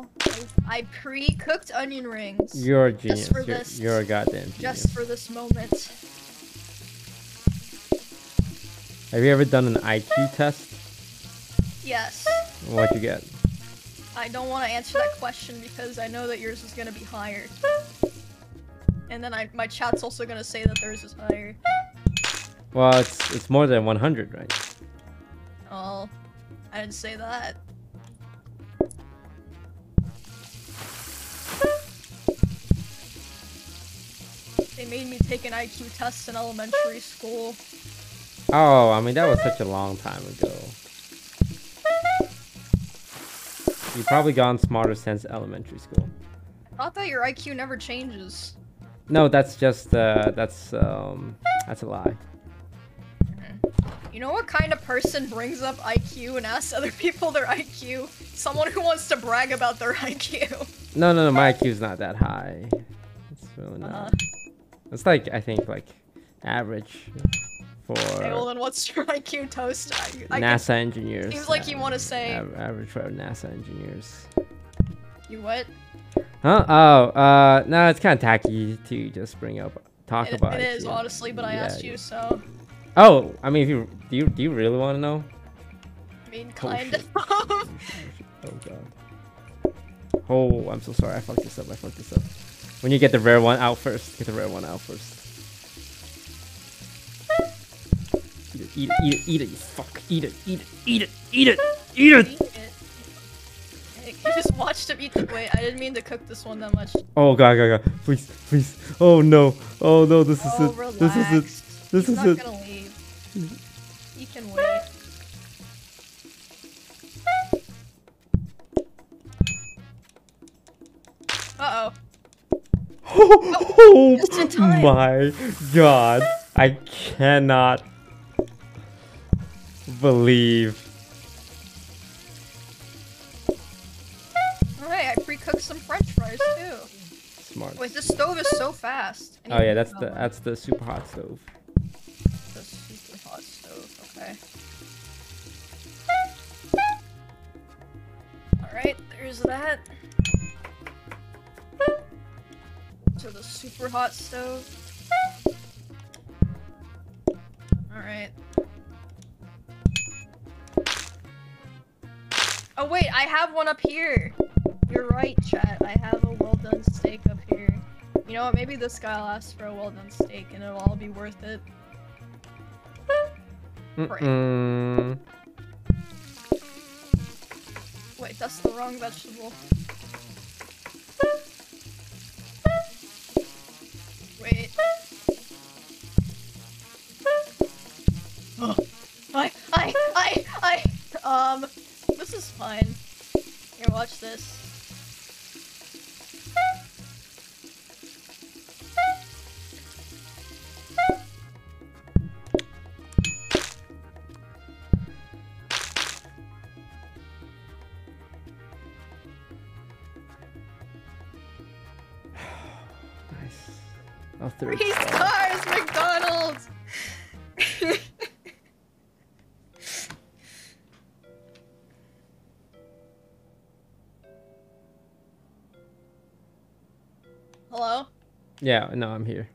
Going. I, I pre-cooked onion rings. You're a genius. for You're, this- you're a goddamn genius. just for this moment. Have you ever done an IQ test? Yes. What'd you get? I don't want to answer that question because I know that yours is gonna be higher. And then I, my chat's also gonna say that theirs is higher. Well, it's it's more than 100, right? Oh, I didn't say that. Made me take an IQ test in elementary school. Oh, I mean that was such a long time ago. You've probably gotten smarter since elementary school. I thought that your IQ never changes. No, that's just uh, that's um, that's a lie. You know what kind of person brings up IQ and asks other people their IQ? Someone who wants to brag about their IQ. No, no, no, my IQ's not that high. It's really Uh, not. It's like I think like average for okay, well then what's your IQ toast? I, I NASA engineers. seems like you uh, wanna say- average for NASA engineers. you what? Huh? Oh, uh, no, it's kind of tacky to just bring up talk It, about it it. is yeah. honestly, but I Yeah, asked you, so Oh, I mean, if you do, you do you really want to know? I mean, Oh, kind shit. of. Oh god. Oh, I'm so sorry. I fucked this up. I fucked this up. When you get the rare one out first, get the rare one out first. Eat it, eat it, eat it, eat it, you fuck. Eat it, eat it, eat it, eat it, eat it. Eat it. You just watched him eat the. Wait, I didn't mean to cook this one that much. Oh god, god, god. Please, please. Oh no. Oh no, this is Oh, it. relax. This is it. This He's is not it. gonna leave. He can wait. Uh oh. Oh just in time. my god. I cannot believe. Alright, I pre-cooked some French fries too. Smart. Wait, this stove is so fast. Oh yeah, that's the that's the super hot stove. the super hot stove. Okay. Alright, there's that. To the super hot stove. Alright. Oh wait, I have one up here. You're right, chat. I have a well done steak up here. You know what? Maybe this guy will ask for a well done steak and it'll all be worth it. Right. Mm-mm. Wait, that's the wrong vegetable. Fine. Here, watch this. Yeah, no, I'm here.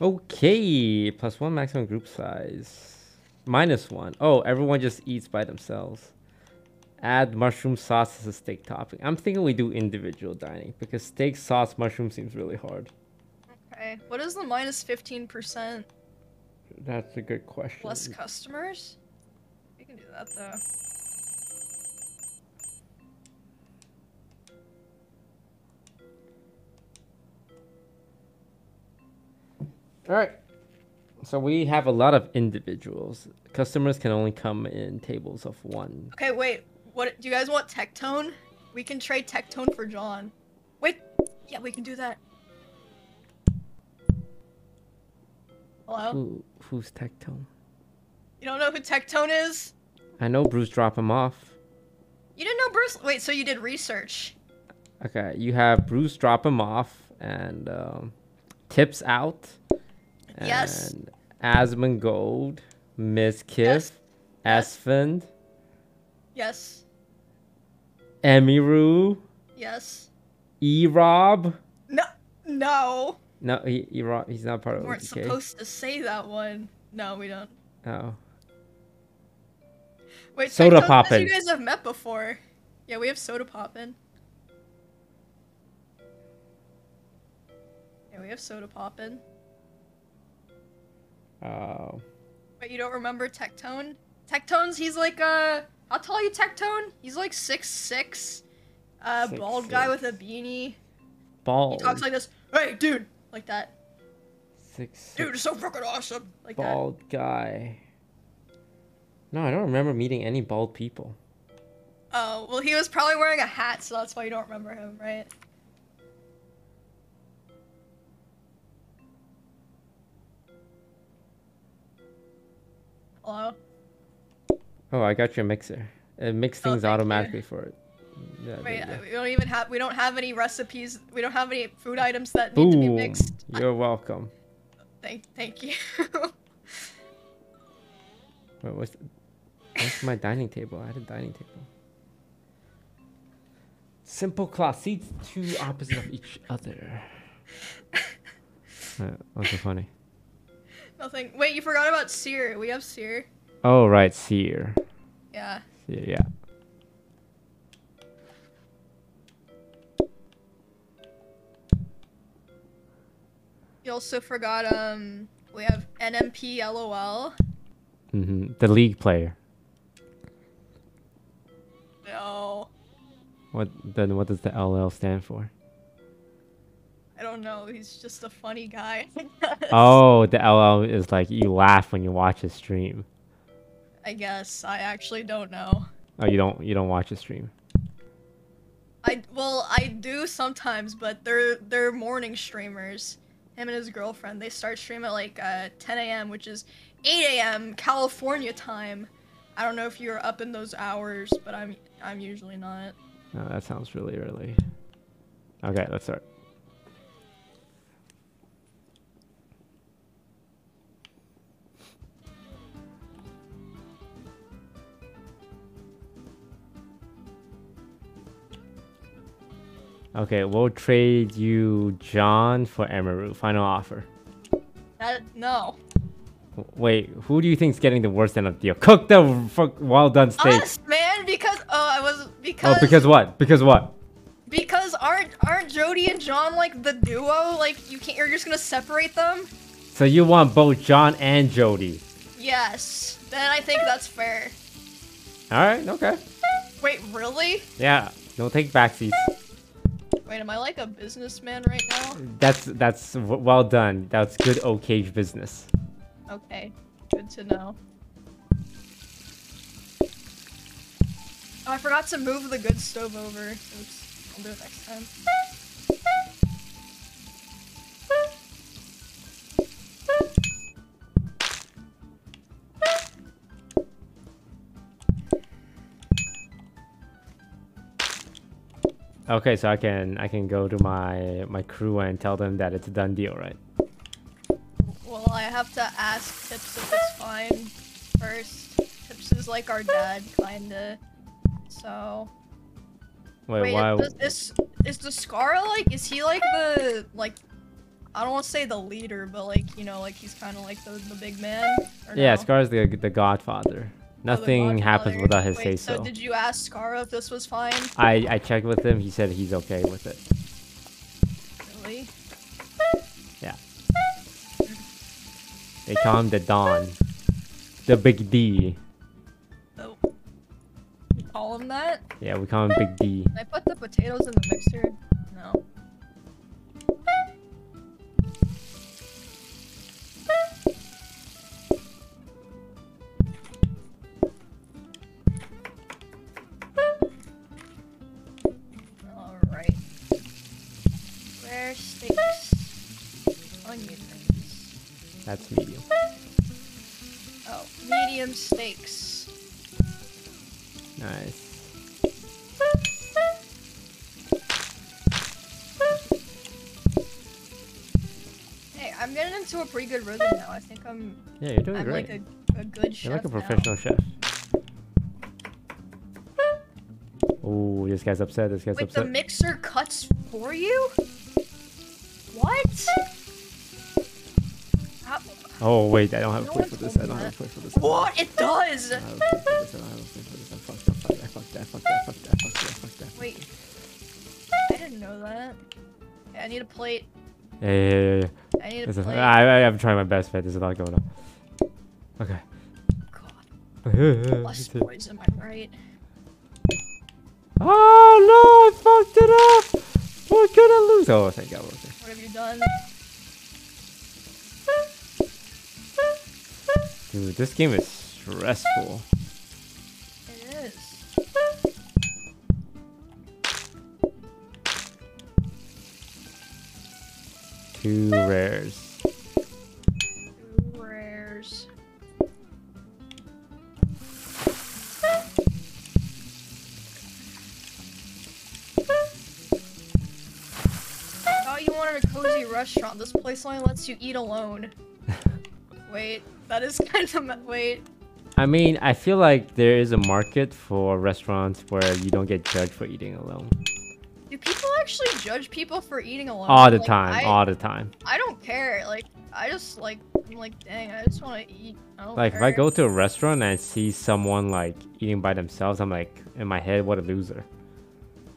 Okay, plus one maximum group size. minus one. Oh, everyone just eats by themselves. Add mushroom sauce as a steak topping. I'm thinking we do individual dining because steak sauce mushroom seems really hard. Okay. What is the minus 15% That's a good question. less customers? We can do that though. All right. So we have a lot of individuals. Customers can only come in tables of one. Okay, wait. What do you guys want Tectone? We can trade Tectone for John. Wait. Yeah, we can do that. Hello? Who who's Tectone? You don't know who Tectone is? I know Bruce drop him off. You didn't know Bruce? Wait, so you did research? Okay, you have Bruce drop him off and um, tips out. Yes. And Asmongold, Mizkif, Yes. Yes. Esfand, Yes. Emiru, Yes. E Rob. No. No. No, he, he Rob, he's not part We of weren't OTK. supposed to say that one. No, we don't. Oh. Wait, Soda says Poppin'. You guys have met before. Yeah, we have Sodapoppin. Yeah, we have Sodapoppin. Oh. Wait, you don't remember Tectone? Tectone's he's like uh I'll tell you Tectone. He's like six six, uh Six, bald guy with a beanie. Bald. He talks like this. Hey, dude, like that. Six, Dude, six it's so fucking awesome. Like that. bald guy. No, I don't remember meeting any bald people. Oh, well, he was probably wearing a hat, so that's why you don't remember him, right? Oh, I got your mixer. It mixes Oh, things you. automatically for it. Yeah, Wait, you we don't even have we don't have any recipes. We don't have any food items that need to be mixed. You're welcome. Thank, thank you. Wait, what's, what's my dining table? I had a dining table. Simple class seats two opposite of each other. Uh, what's so funny? Nothing. Wait, you forgot about Cyr. We have Cyr. Oh right, Cyr. Yeah. Cyr, yeah. You also forgot um we have Nmplol. hmm The league player. No. What then? What does the LL stand for? I don't know. He's just a funny guy. Oh, the LL is like you laugh when you watch a stream. I guess. I actually don't know. Oh, you don't you don't watch a stream. I well, I do sometimes, but they're they're morning streamers. Him and his girlfriend. They start stream at like uh, 10 a.m., which is 8 a.m. California time. I don't know if you're up in those hours, but I'm I'm usually not. No, that sounds really early. Okay, let's start. Okay, we'll trade you John for Emiru. Final offer. That no. Wait, who do you think's getting the worst end of the deal? Cook the fuck well done steak. Us, man, because oh, I was oh, because Oh, because what? Because what? because aren't aren't Jody and John like the duo? Like you can't. You're just gonna separate them? So you want both John and Jody? Yes. Then I think that's fair. All right, okay. Wait, really? Yeah, don't take backseats. Wait, am I like a businessman right now? That's that's well done. That's good Oak business. Okay, good to know. Oh, I forgot to move the good stove over. Oops, I'll do it next time. Okay, so I can I can go to my my crew and tell them that it's a done deal, right? Well, I have to ask Tips if it's fine first. Tips is like our dad, kinda. So. Wait, Wait, why? is, is is Descara like? Is he like the like? I don't want to say the leader, but like you know, like he's kind of like the, the big man. or Yeah, no? Scarra's the the Godfather. Nothing happens without his Wait, say so. Did you ask Scarra if this was fine? I I checked with him. He said he's okay with it. Really? Yeah. They call him the Don, the Big D. Oh. You call him that? Yeah, we call him Big D. Can I put the potatoes in the mixer? No. That's medium. Oh, medium steaks. Nice. Hey, I'm getting into a pretty good rhythm now. I think I'm Yeah, you're doing I'm great. like a, a good chef You're like a now. professional chef. Oh, this guy's upset. This guy's Wait, the mixer cuts for you? Oh wait, I don't have a plate for this. I don't have a plate for this. What? It does! I don't have a for this. I don't have a plate for this. I fucked up. Fuck that. Fuck that. Fuck that. Fuck that. Fuck that. Fuck that. Wait. I didn't know that. I need a plate. Yeah, yeah, yeah, yeah. I need a plate. I, I, I'm trying my best, man. There's a lot going on. Okay. God, less poison, am I right? Oh no! I fucked it up. We're gonna lose. Oh, thank God. okay. What have you done? This game is stressful. It is. Two rares. Two rares. I thought you wanted a cozy restaurant. This place only lets you eat alone. Wait, that is kind of wait. I mean, I feel like there is a market for restaurants where you don't get judged for eating alone. Do people actually judge people for eating alone? All the Like, time, I, all the time. I don't care. Like I just like I'm like dang. I just want to eat. Like if I go to a restaurant and I see someone like eating by themselves, I'm like in my head, what a loser.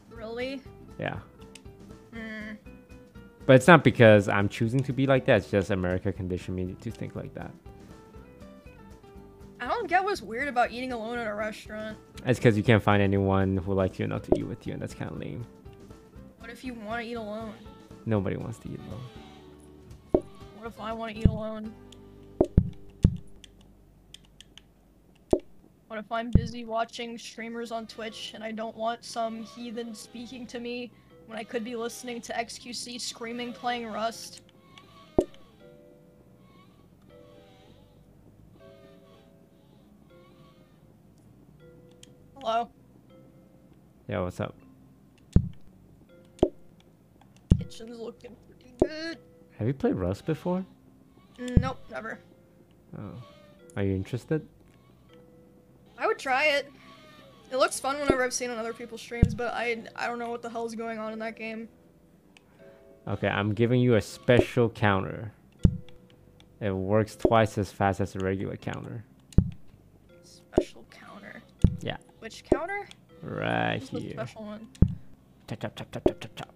Really? Yeah. But it's not because I'm choosing to be like that. It's just America conditioned me to think like that. I don't get what's weird about eating alone at a restaurant. It's because you can't find anyone who likes you enough to eat with you, and that's kind of lame. What if you want to eat alone? Nobody wants to eat alone. What if I want to eat alone? What if I'm busy watching streamers on Twitch and I don't want some heathen speaking to me when I could be listening to XQC screaming playing Rust? Hello? Yeah, what's up? Kitchen's looking pretty good. Have you played Rust before? Nope, never. Oh. Are you interested? I would try it. It looks fun whenever I've seen on other people's streams, but I I don't know what the hell is going on in that game. Okay, I'm giving you a special counter. It works twice as fast as a regular counter. Special counter. Yeah. Which counter? Right What's here. special one? Chop, chop, chop, chop, chop, chop, chop.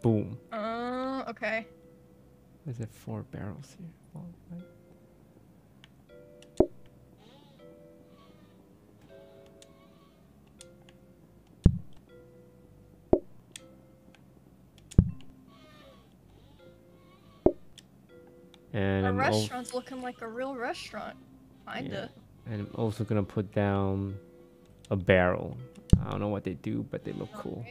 Boom. Uh, okay. Is it four barrels here? Well, right. Restaurant's looking like a real restaurant. Kinda. and I'm also gonna put down a barrel. I don't know what they do, but they look cool.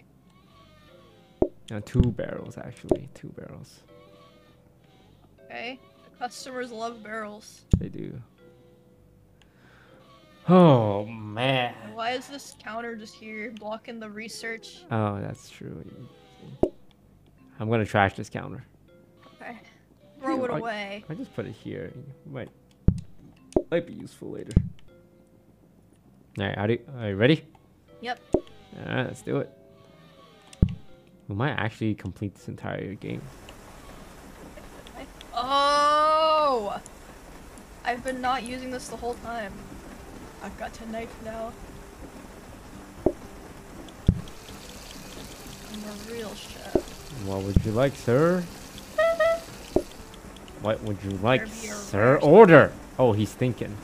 Now two barrels actually, two barrels. Okay. The customers love barrels. They do. Oh man. Why is this counter just here blocking the research? Oh, that's true. I'm gonna trash this counter. Throw it I- away. I just put it here. It might might be useful later. All right, are you, are you ready? Yep. All right, let's do it. We might actually complete this entire game. Oh! I've been not using this the whole time. I've got a knife now. I'm a real chef. What would you like, sir? What would you like, There be a sir? rare- Order! Oh, he's thinking.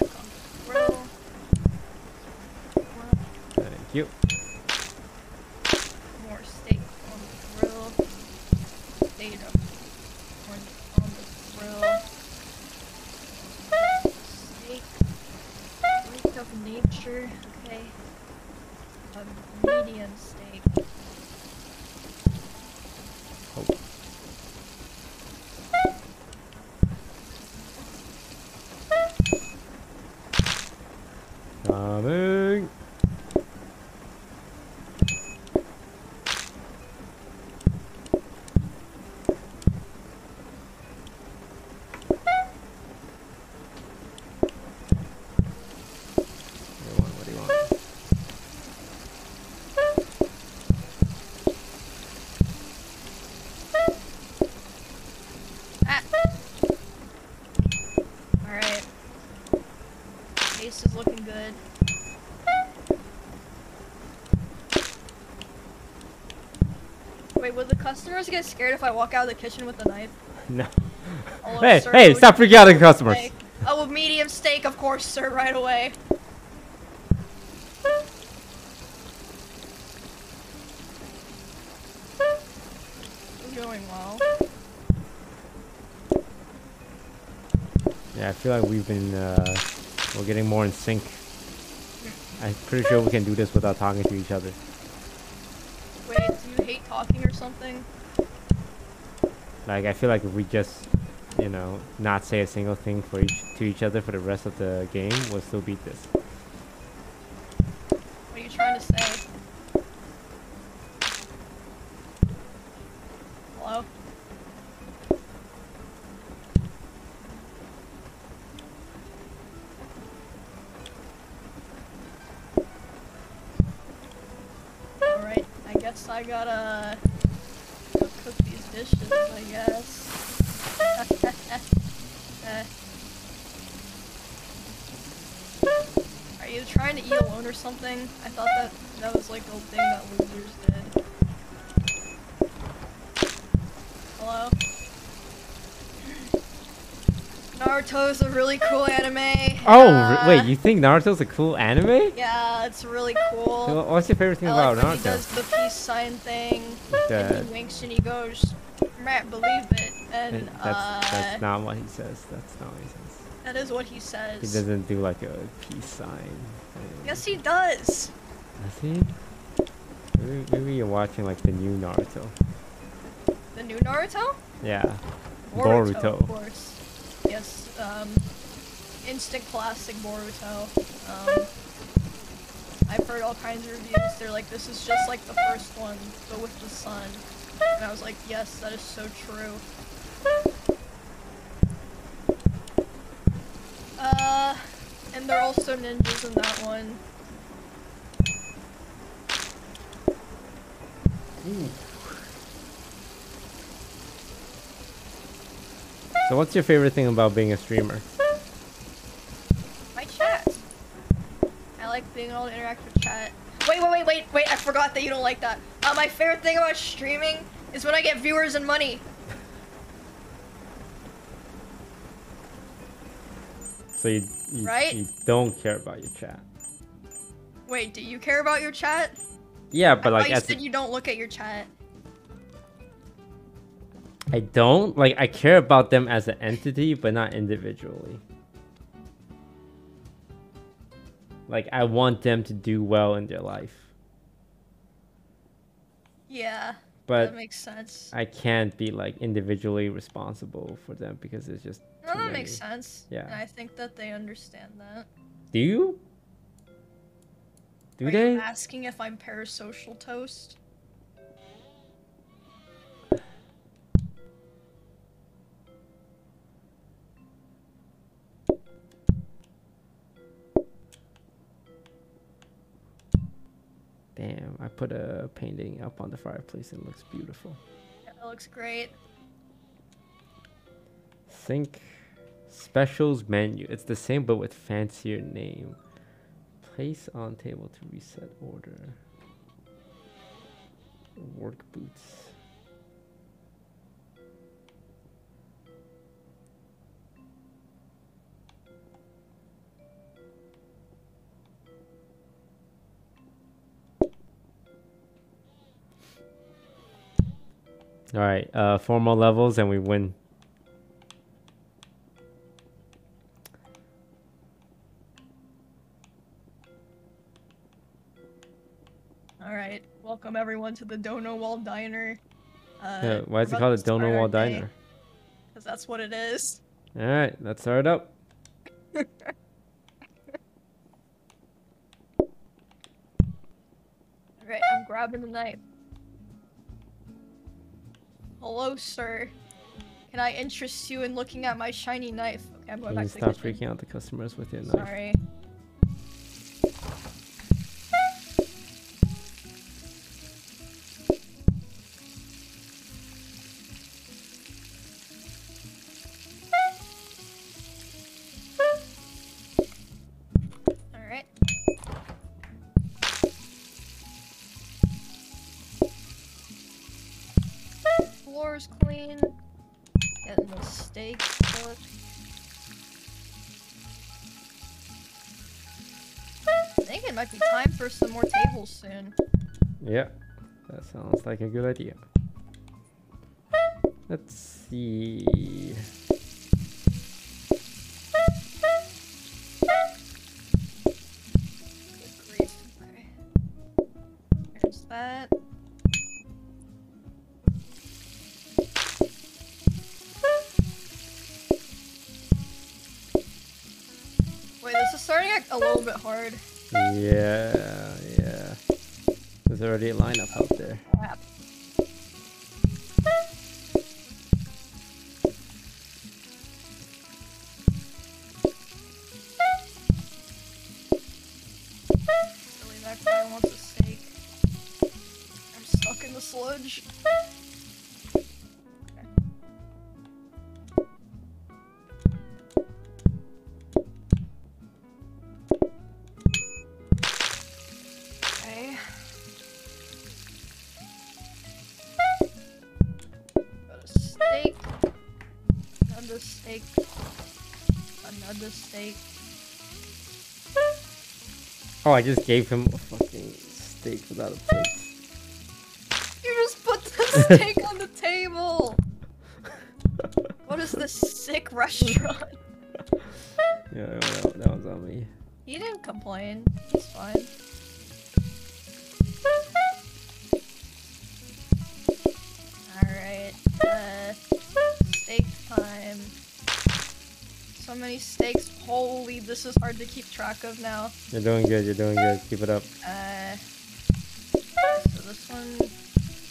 Back on the grill. Grill. Thank you. More steak on the grill. Potato on, on the grill. Steak. Freak of nature. Okay. A medium steak. Oh. Coming. What do you want? What do you want? Ah. Alright. Taste is looking good. Wait, would the customers get scared if I walk out of the kitchen with a knife? No. Hello, Hey, sir, hey, stop freaking out the customers. like? Oh, a medium steak, of course, sir, right away. Doing well. Yeah, I feel like we've been, uh, we're getting more in sync. I'm pretty sure we can do this without talking to each other. Wait, do you hate talking or something? Like, I feel like if we just, you know, not say a single thing for each to each other for the rest of the game, we'll still beat this. What are you trying to say? Something? I thought that that was like a thing that losers did. Hello? Naruto's a really cool anime. Oh, uh, wait, you think Naruto's a cool anime? Yeah, it's really So cool. What's your favorite thing I about like when he Naruto? does the peace sign thing, and he winks and he goes, "Matt, believe it," and and uh, that's that's not what he says. That's not what he says. That is what he says. He doesn't do like a peace sign. Yes, he does. Does he? Maybe, maybe you're watching like the new Naruto. The new Naruto. Yeah. Boruto, Boruto. of course. Yes, um, instant classic Boruto. Um, I've heard all kinds of reviews. They're like, this is just like the first one, but with the sun. And I was like, yes, that is so true. Uh, and they're also ninjas in that one. So what's your favorite thing about being a streamer? My chat. I like being able to interact with chat. Wait, wait, wait, wait, wait, I forgot that you don't like that. Uh, my favorite thing about streaming is when I get viewers and money. So you you, Right? you don't care about your chat. Wait, do you care about your chat? Yeah, but thought like you as a- said you don't look at your chat. I don't like I care about them as an entity, but not individually. Like I want them to do well in their life, Yeah, but that makes sense. I can't be like individually responsible for them because it's just. No, that many. makes sense. Yeah. And I think that they understand that. Do you? Do Are they? you asking if I'm parasocial toast? Damn, I put a painting up on the fireplace. And it looks beautiful. Yeah, that looks great. Sync specials menu. It's the same but with fancier name. Place on table to reset order. Work boots. All right, uh, four more levels and we win. To the Dono Wall Diner. Uh, Yeah, why is it called a Dono Wall Diner? Because that's what it is. All right, let's start it up. All right, I'm grabbing the knife. Hello, sir. Can I interest you in looking at my shiny knife? Okay, I'm going Can back you to the stop freaking out the customers with your knife? Sorry. Soon. Yeah, that sounds like a good idea. Let's see. Good grief. Okay. There's that. Wait, this is starting to get a little bit hard. Yeah. There's already a lineup out there. Oh, I just gave him a fucking steak without a plate. You just put the steak on the table. What is this sick restaurant? Yeah, that, that was on me. He didn't complain. It's fine. Steaks. Holy, this is hard to keep track of now. You're doing good. You're doing good. Keep it up. Uh, so this one.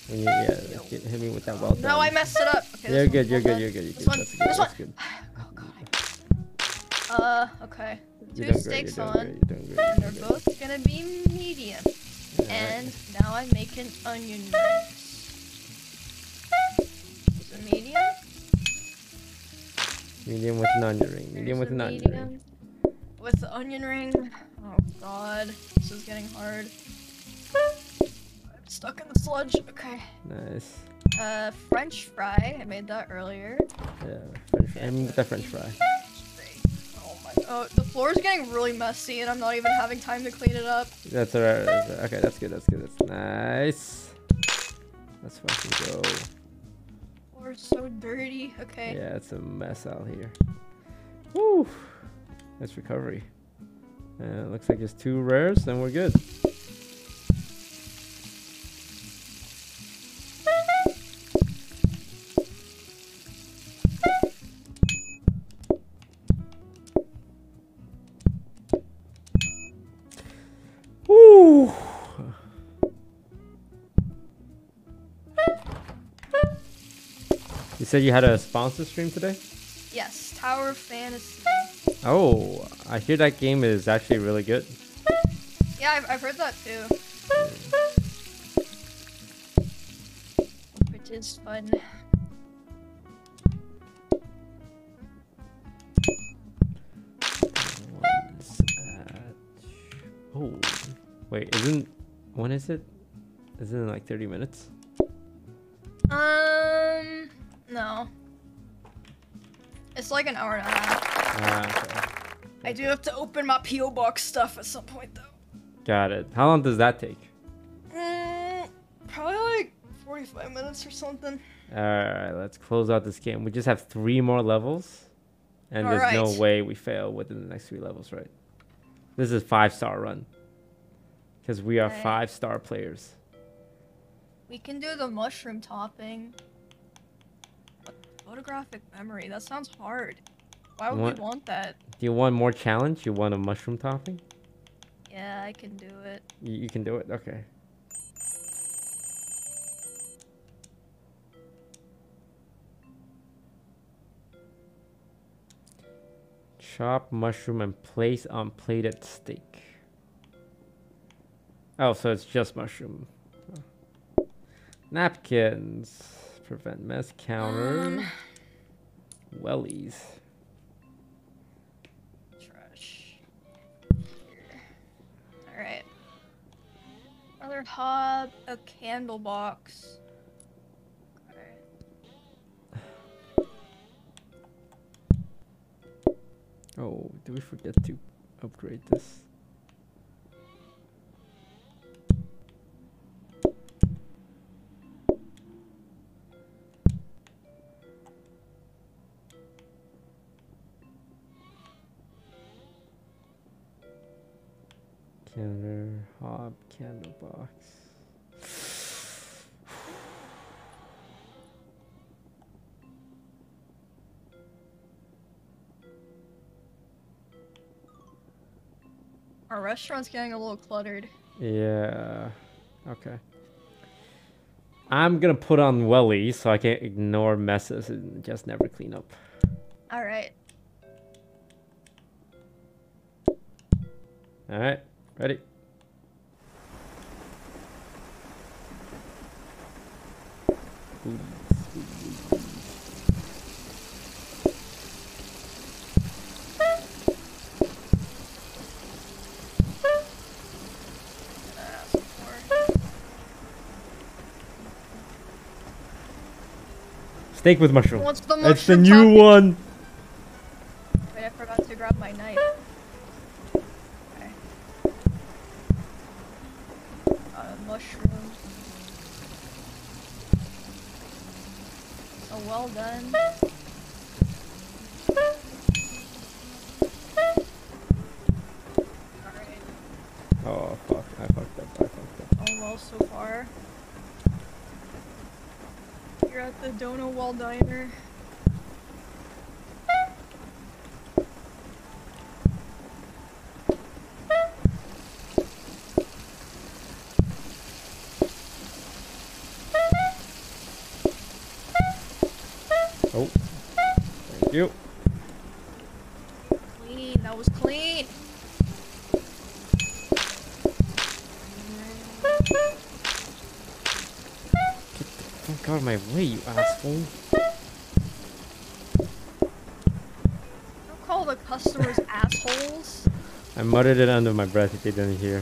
When you, yeah, hit, hit me with that well. No, I messed it up. Okay, You're good. You're good. You're good. You're This good. one- good. this one- good. Oh god. Uh, okay. Two You're doing great. steaks on, great. Great. and they're both gonna be medium. great. And now I'm making onion rings. Is it medium? Medium with an onion ring. Medium with an onion ring. With the onion ring. Oh god, this is getting hard. I'm stuck in the sludge. Okay. Nice. Uh, French fry. I made that earlier. Yeah, French fry. And with the French fry. Oh my. Oh, the floor is getting really messy, and I'm not even having time to clean it up. That's alright. That's alright. Okay, that's good. That's good. That's nice. Let's fucking go. Is so dirty. Okay. Yeah, it's a mess out here. Woo! Nice recovery. Uh, looks like it's two rares, then we're good. said you had a sponsor stream today? Yes, Tower of Fantasy. Oh, I hear that game is actually really good. Yeah, I've, I've heard that too. Which is fun. Oh, wait, isn't. When is it? Is it in like 30 minutes? It's like an hour and a half. Ah, okay. I do have to open my PO box stuff at some point though. Got it. How long does that take? Mm, probably like 45 minutes or something. Alright, let's close out this game. We just have three more levels. And there's no way we fail within the next three levels, right? This is a five star run. Because we are Okay. five star players. We can do the mushroom topping. Photographic memory. That sounds hard. Why would What? we want that? Do you want more challenge? You want a mushroom topping? Yeah, I can do it. You, you can do it? Okay. Chop mushroom and place on plated steak. Oh, so it's just mushroom. Napkins. Prevent mess counter. Um. Wellies. Trash. Alright. Another hob, a candle box. Oh, did we forget to upgrade this? Our restaurant's getting a little cluttered. Yeah. Okay. I'm gonna put on welly so I can ignore messes and just never clean up. Alright. All right, ready? Uh, some more. Steak with mushroom. What's the That's the new topping? one. Wait, I forgot to grab my knife. Okay. Uh, mushrooms. So well done. Alright, Oh fuck! I fucked up. I fucked up. all well so far. You're at the Dono Wall Diner. Oh, thank you. Clean, that was clean. Fuck out of my way, you asshole. Don't call the customers assholes. I muttered it under my breath if they didn't hear.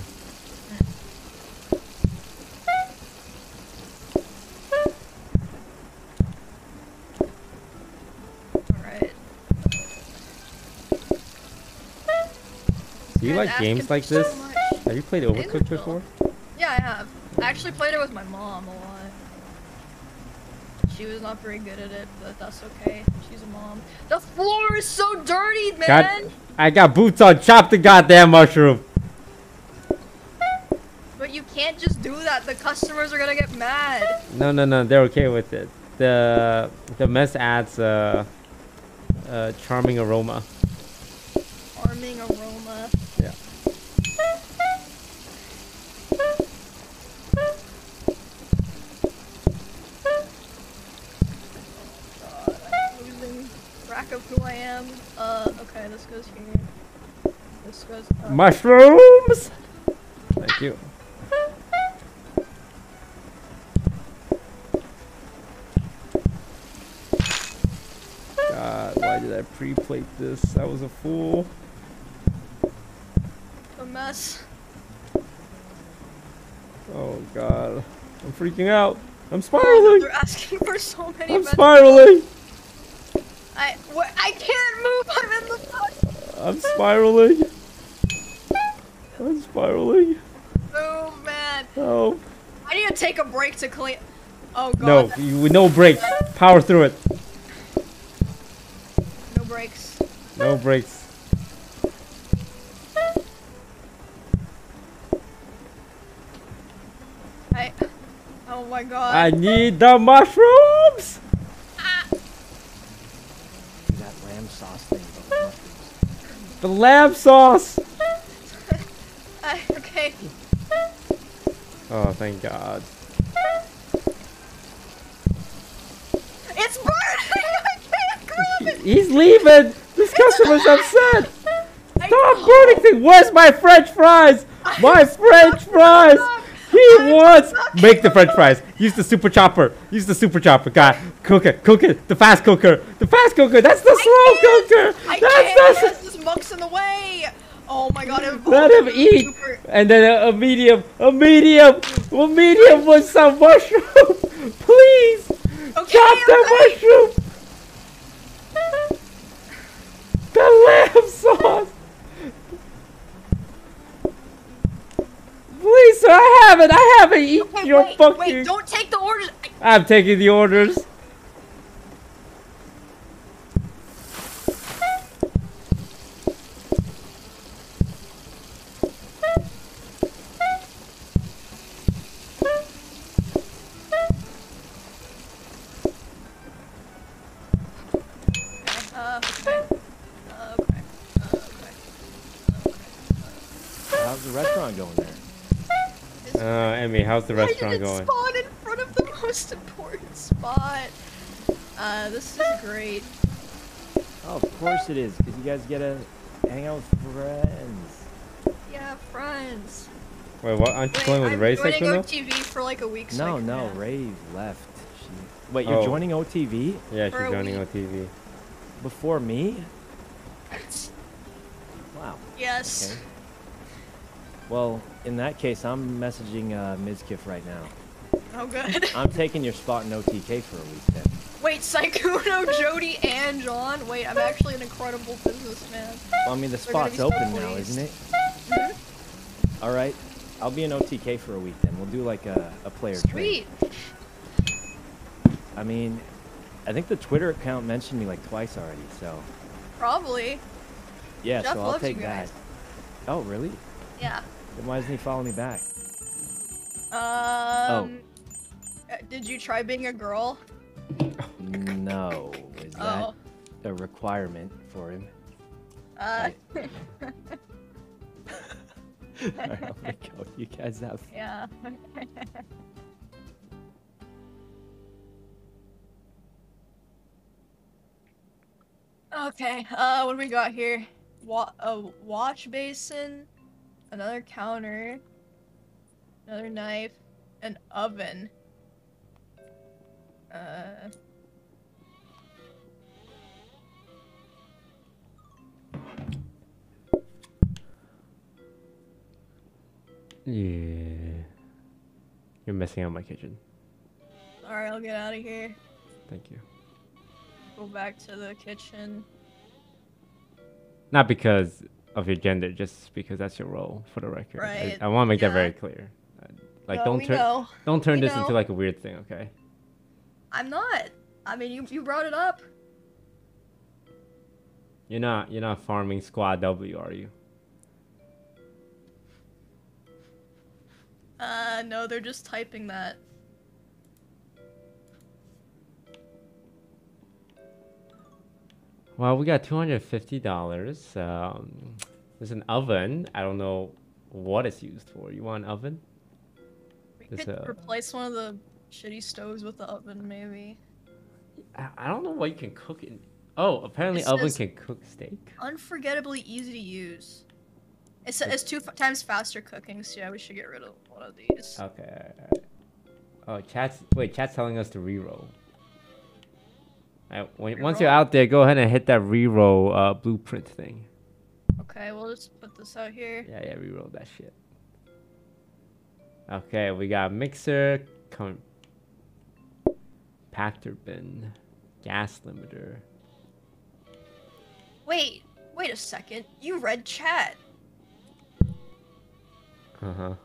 Alright. Do you like games like for so this? Have you played Overcooked before? Yeah, I have. I actually played it with my mom. She was not very good at it, but that's okay. She's a mom. The floor is so dirty, man! God, I got boots on. Chop the goddamn mushroom. But you can't just do that. The customers are gonna get mad. No, no, no. They're okay with it. The the mess adds a, a charming aroma. Arming aroma. Yeah. God, I'm losing track of who I am. Uh, okay, this goes here. This goes up. Mushrooms. Thank you. God, why did I pre-plate this? I was a fool. a mess. Oh god. I'm freaking out. I'm spiraling. They're asking for so many. I'm spiraling. I? I can't move. I'm in the fuck. I'm spiraling. I'm spiraling. Oh man. Oh. I need to take a break to clean. Oh god. No, you, no brakes. Power through it. No breaks. No breaks. I. Oh my god. I need the mushrooms. That lamb sauce thing. about mushrooms. The lamb sauce. I- uh, okay. Oh, thank God. It's burning. I can't grab it. He's leaving. This customer's upset. Stop burning things. Where's my French fries? My French fries. He wants. Make the French fries. Use the super chopper. Use the super chopper. God, cook it. Cook it. The fast cooker. The fast cooker. That's the slow cooker. That's the. Muck's in the way. Oh my god. it Let him eat. Super- And then a, a medium. A medium. A medium with some mushroom. Please. Okay, Chop that mushroom. The lamb sauce. Please, sir, I haven't. I haven't eaten Okay, your wait, fucking. wait, don't take the orders. I- I'm taking the orders. Restaurant going there? Uh, Emmy, how's the restaurant it going? spawn in front of the most important spot? Uh, this is great. Oh, of course it is, because you guys get to hang out with friends. Yeah, friends. Wait, what? Aren't you Wait, playing with I'm Ray joining section though? OTV for like a week. so No, no, have- Rae left. She... Wait, you're Oh. joining OTV Yeah, she's For a joining week. OTV. before me? Wow. Yes. Okay. Well, in that case, I'm messaging uh, Mizkif right now. Oh, good. I'm taking your spot in OTK for a week then. Wait, Sykkuno, Jodi, and John. Wait, I'm actually an incredible businessman. Well, I mean, the spot's open now, isn't it? Mhm. All right. I'll be in OTK for a week then. We'll do like a, a player trade. Sweet. I mean, I think the Twitter account mentioned me like twice already, so Probably. yeah, Jeff so I'll take that. Oh, really? Yeah. Then why doesn't he follow me back? Um. uh, Did you try being a girl? No. Is that Oh. a requirement for him? Uh. Alright, I'm gonna go. You guys have yeah. okay. Uh, what do we got here? Wa- a watch basin, another counter, another knife, an oven. Uh. Yeah. You're messing up my kitchen. Alright, I'll get out of here. Thank you. Go back to the kitchen. Not because of your gender, just because that's your role for the record. Right, I, I want to make that very clear. Like, No, don't turn know. don't turn We this into like a weird thing, okay? I'm not. I mean, you you brought it up. You're not you're not farming Squad W, are you? Uh, no, they're just typing that. Well, we got two hundred fifty dollars. Um, there's an oven. I don't know what it's used for. You want an oven? We could a- replace one of the shitty stoves with the oven, maybe. I, I don't know what you can cook in. Oh, apparently It oven can cook steak. Unforgettably easy to use. It's it's two f- times faster cooking, so yeah, we should get rid of one of these. Okay. Oh, chat's wait. Chat's telling us to reroll. When, once you're out there, go ahead and hit that reroll uh, blueprint thing. Okay, we'll just put this out here. Yeah, yeah, we reroll that shit. Okay, we got mixer, compactor bin, gas limiter. Wait, wait a second. You read chat. Uh huh.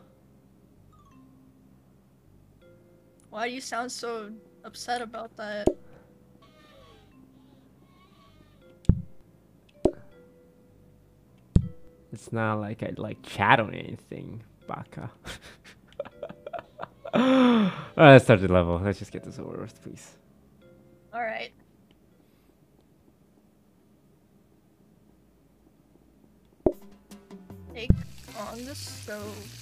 Why do you sound so upset about that? It's not like I like chat on anything, Baka. Alright, let's start the level. Let's just get this over with, please. Alright. Take on the stove.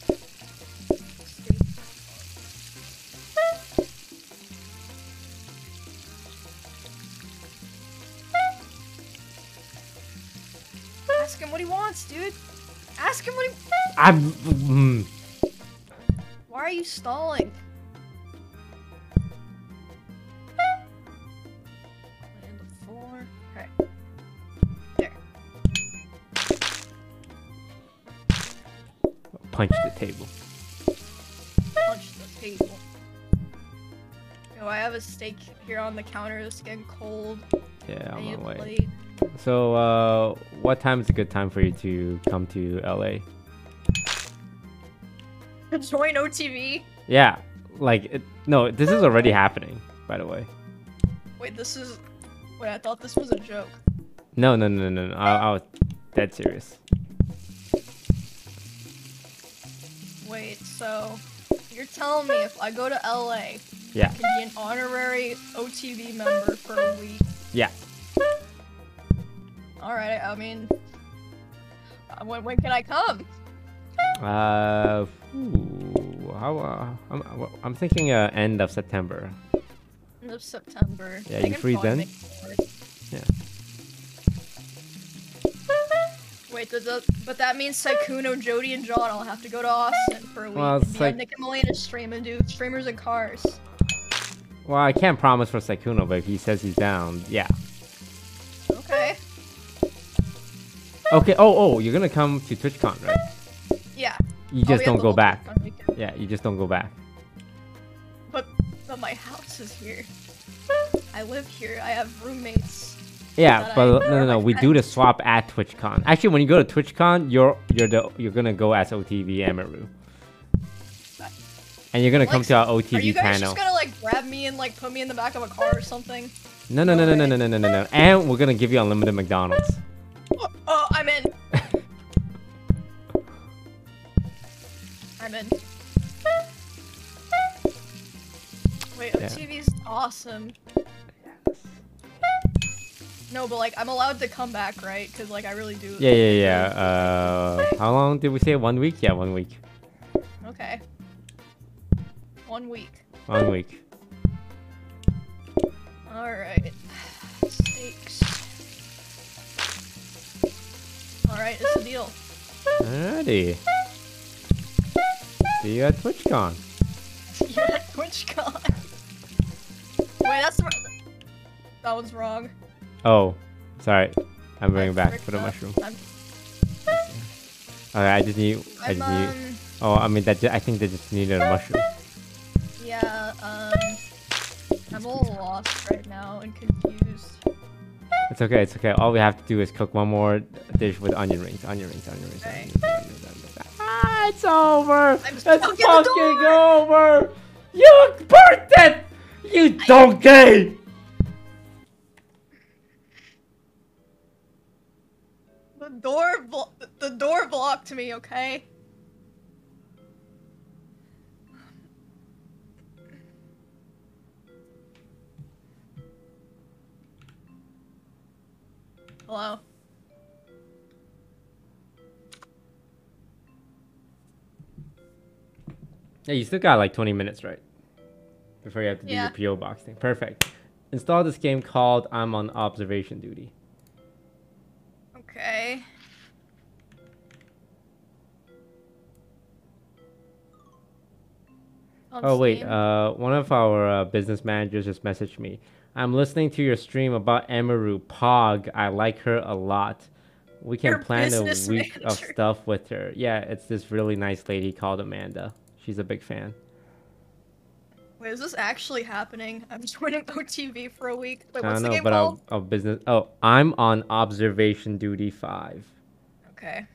Ask him what he wants, dude. Ask him what he. I'm. Mm, Why are you stalling? Land of four. Okay. There. punch the table. Punch the table. Oh, I have a steak here on the counter. It's getting cold. Yeah, I I'm need on my way. plate. So, uh, what time is a good time for you to come to LA? Join OTV. Yeah, like, it, no, this is already happening, by the way. Wait, this is. Wait, I thought this was a joke. No, no, no, no, no. I, I was dead serious. Wait, so you're telling me if I go to LA, Yeah, I can be an honorary OTV member for a week? yeah. All right. I mean, uh, when when can I come? Uh, ooh, how, uh, I'm, I'm thinking uh, end of September. End of September. Yeah, you free then? make it work. Yeah. Wait, the, the, but that means Sykkuno, Jodi, and John all have to go to Austin for a week. Well, it's like- Nick and Melina stream and do streamers and cars. Well, I can't promise for Sykkuno, but if he says he's down, yeah. Okay. Oh, oh, you're gonna come to TwitchCon, right? Yeah. You Oh, just don't go back. Yeah, you just don't go back. But but my house is here. I live here. I have roommates. Yeah, but I- no, no, no. We do the swap at TwitchCon. Actually, when you go to TwitchCon, you're you're the you're gonna go as OTV Emiru, and you're gonna come to our OTV Are you guys panel. just gonna like grab me and like put me in the back of a car or something? No, no, no, no, no, no, no, no, no, no. And we're gonna give you unlimited McDonald's. Oh, I'm in. I'm in. Wait, Yeah. OTV's awesome. Yes. No, but like I'm allowed to come back, right? Cause like I really do. Yeah, yeah, yeah. Uh, how long did we say? One week? Yeah, one week. Okay. One week. One week. All right. All right, it's a deal. Alrighty. See you at TwitchCon. You're at TwitchCon. Wait, that's wr- that one's wrong. Oh, sorry. I'm bringing I back the up. mushroom. I'm, Okay, I just need. I just need. um, Oh, I mean that. ju- I think they just needed a mushroom. yeah, um, I'm a little lost right now and confused. It's okay. It's okay. All we have to do is cook one more dish with onion rings. Onion rings. Onion rings. Onion rings, onion rings, onion rings. Ah, it's over. It's stuck in the fucking over. You burnt it. You donkey. The door, the door blocked me. Okay. Hello. Yeah, you still got like 20 minutes, right? Before you have to do Yeah. your PO box thing. Perfect. Install this game called I'm on observation duty. Okay. Oh wait, uh, one of our uh, business managers just messaged me. I'm listening to your stream about Emiru Pog. I like her a lot. We can plan a week of stuff with her. Yeah, it's this really nice lady called Amanda. She's a big fan. Wait, is this actually happening? I'm joining OTV for a week. Wait, I what's don't the game but called? I'll, I'll business. Oh, I'm on observation duty five. Okay.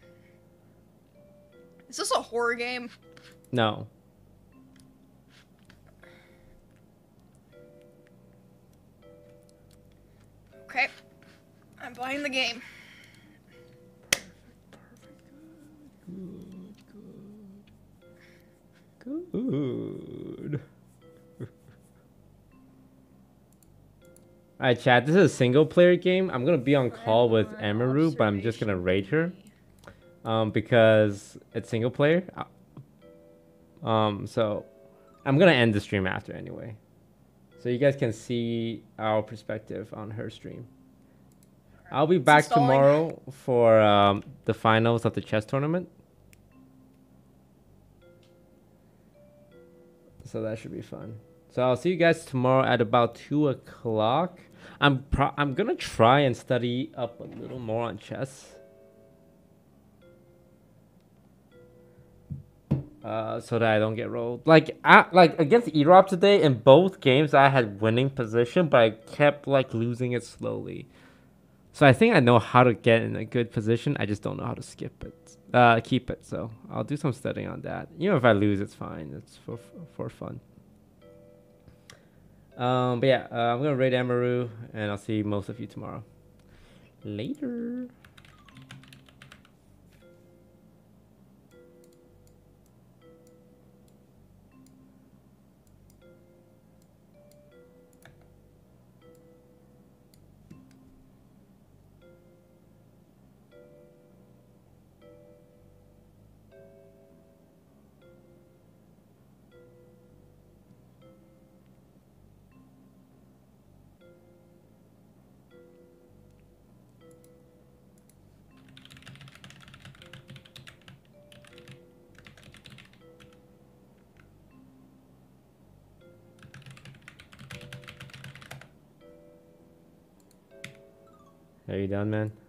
Is this a horror game? No. Okay. I'm buying the game. Good. Alright, chat. This is a single player game. I'm gonna be on call with Emiru, but I'm just gonna raid her. Um, because it's single player. Uh, Um, so I'm gonna end the stream after anyway. So you guys can see our perspective on her stream. I'll be back tomorrow for um, the finals of the chess tournament. So that should be fun. So I'll see you guys tomorrow at about two o'clock. I'm pro- I'm gonna try and study up a little more on chess. Uh, so that I don't get rolled. Like, I, like against Erobb today, in both games I had winning position, but I kept like losing it slowly. So I think I know how to get in a good position. I just don't know how to skip it, uh, keep it. So I'll do some studying on that. You know, if I lose, it's fine. It's for for fun. Um, but yeah, uh, I'm gonna raid Emiru, and I'll see most of you tomorrow. Later. Are you done, man?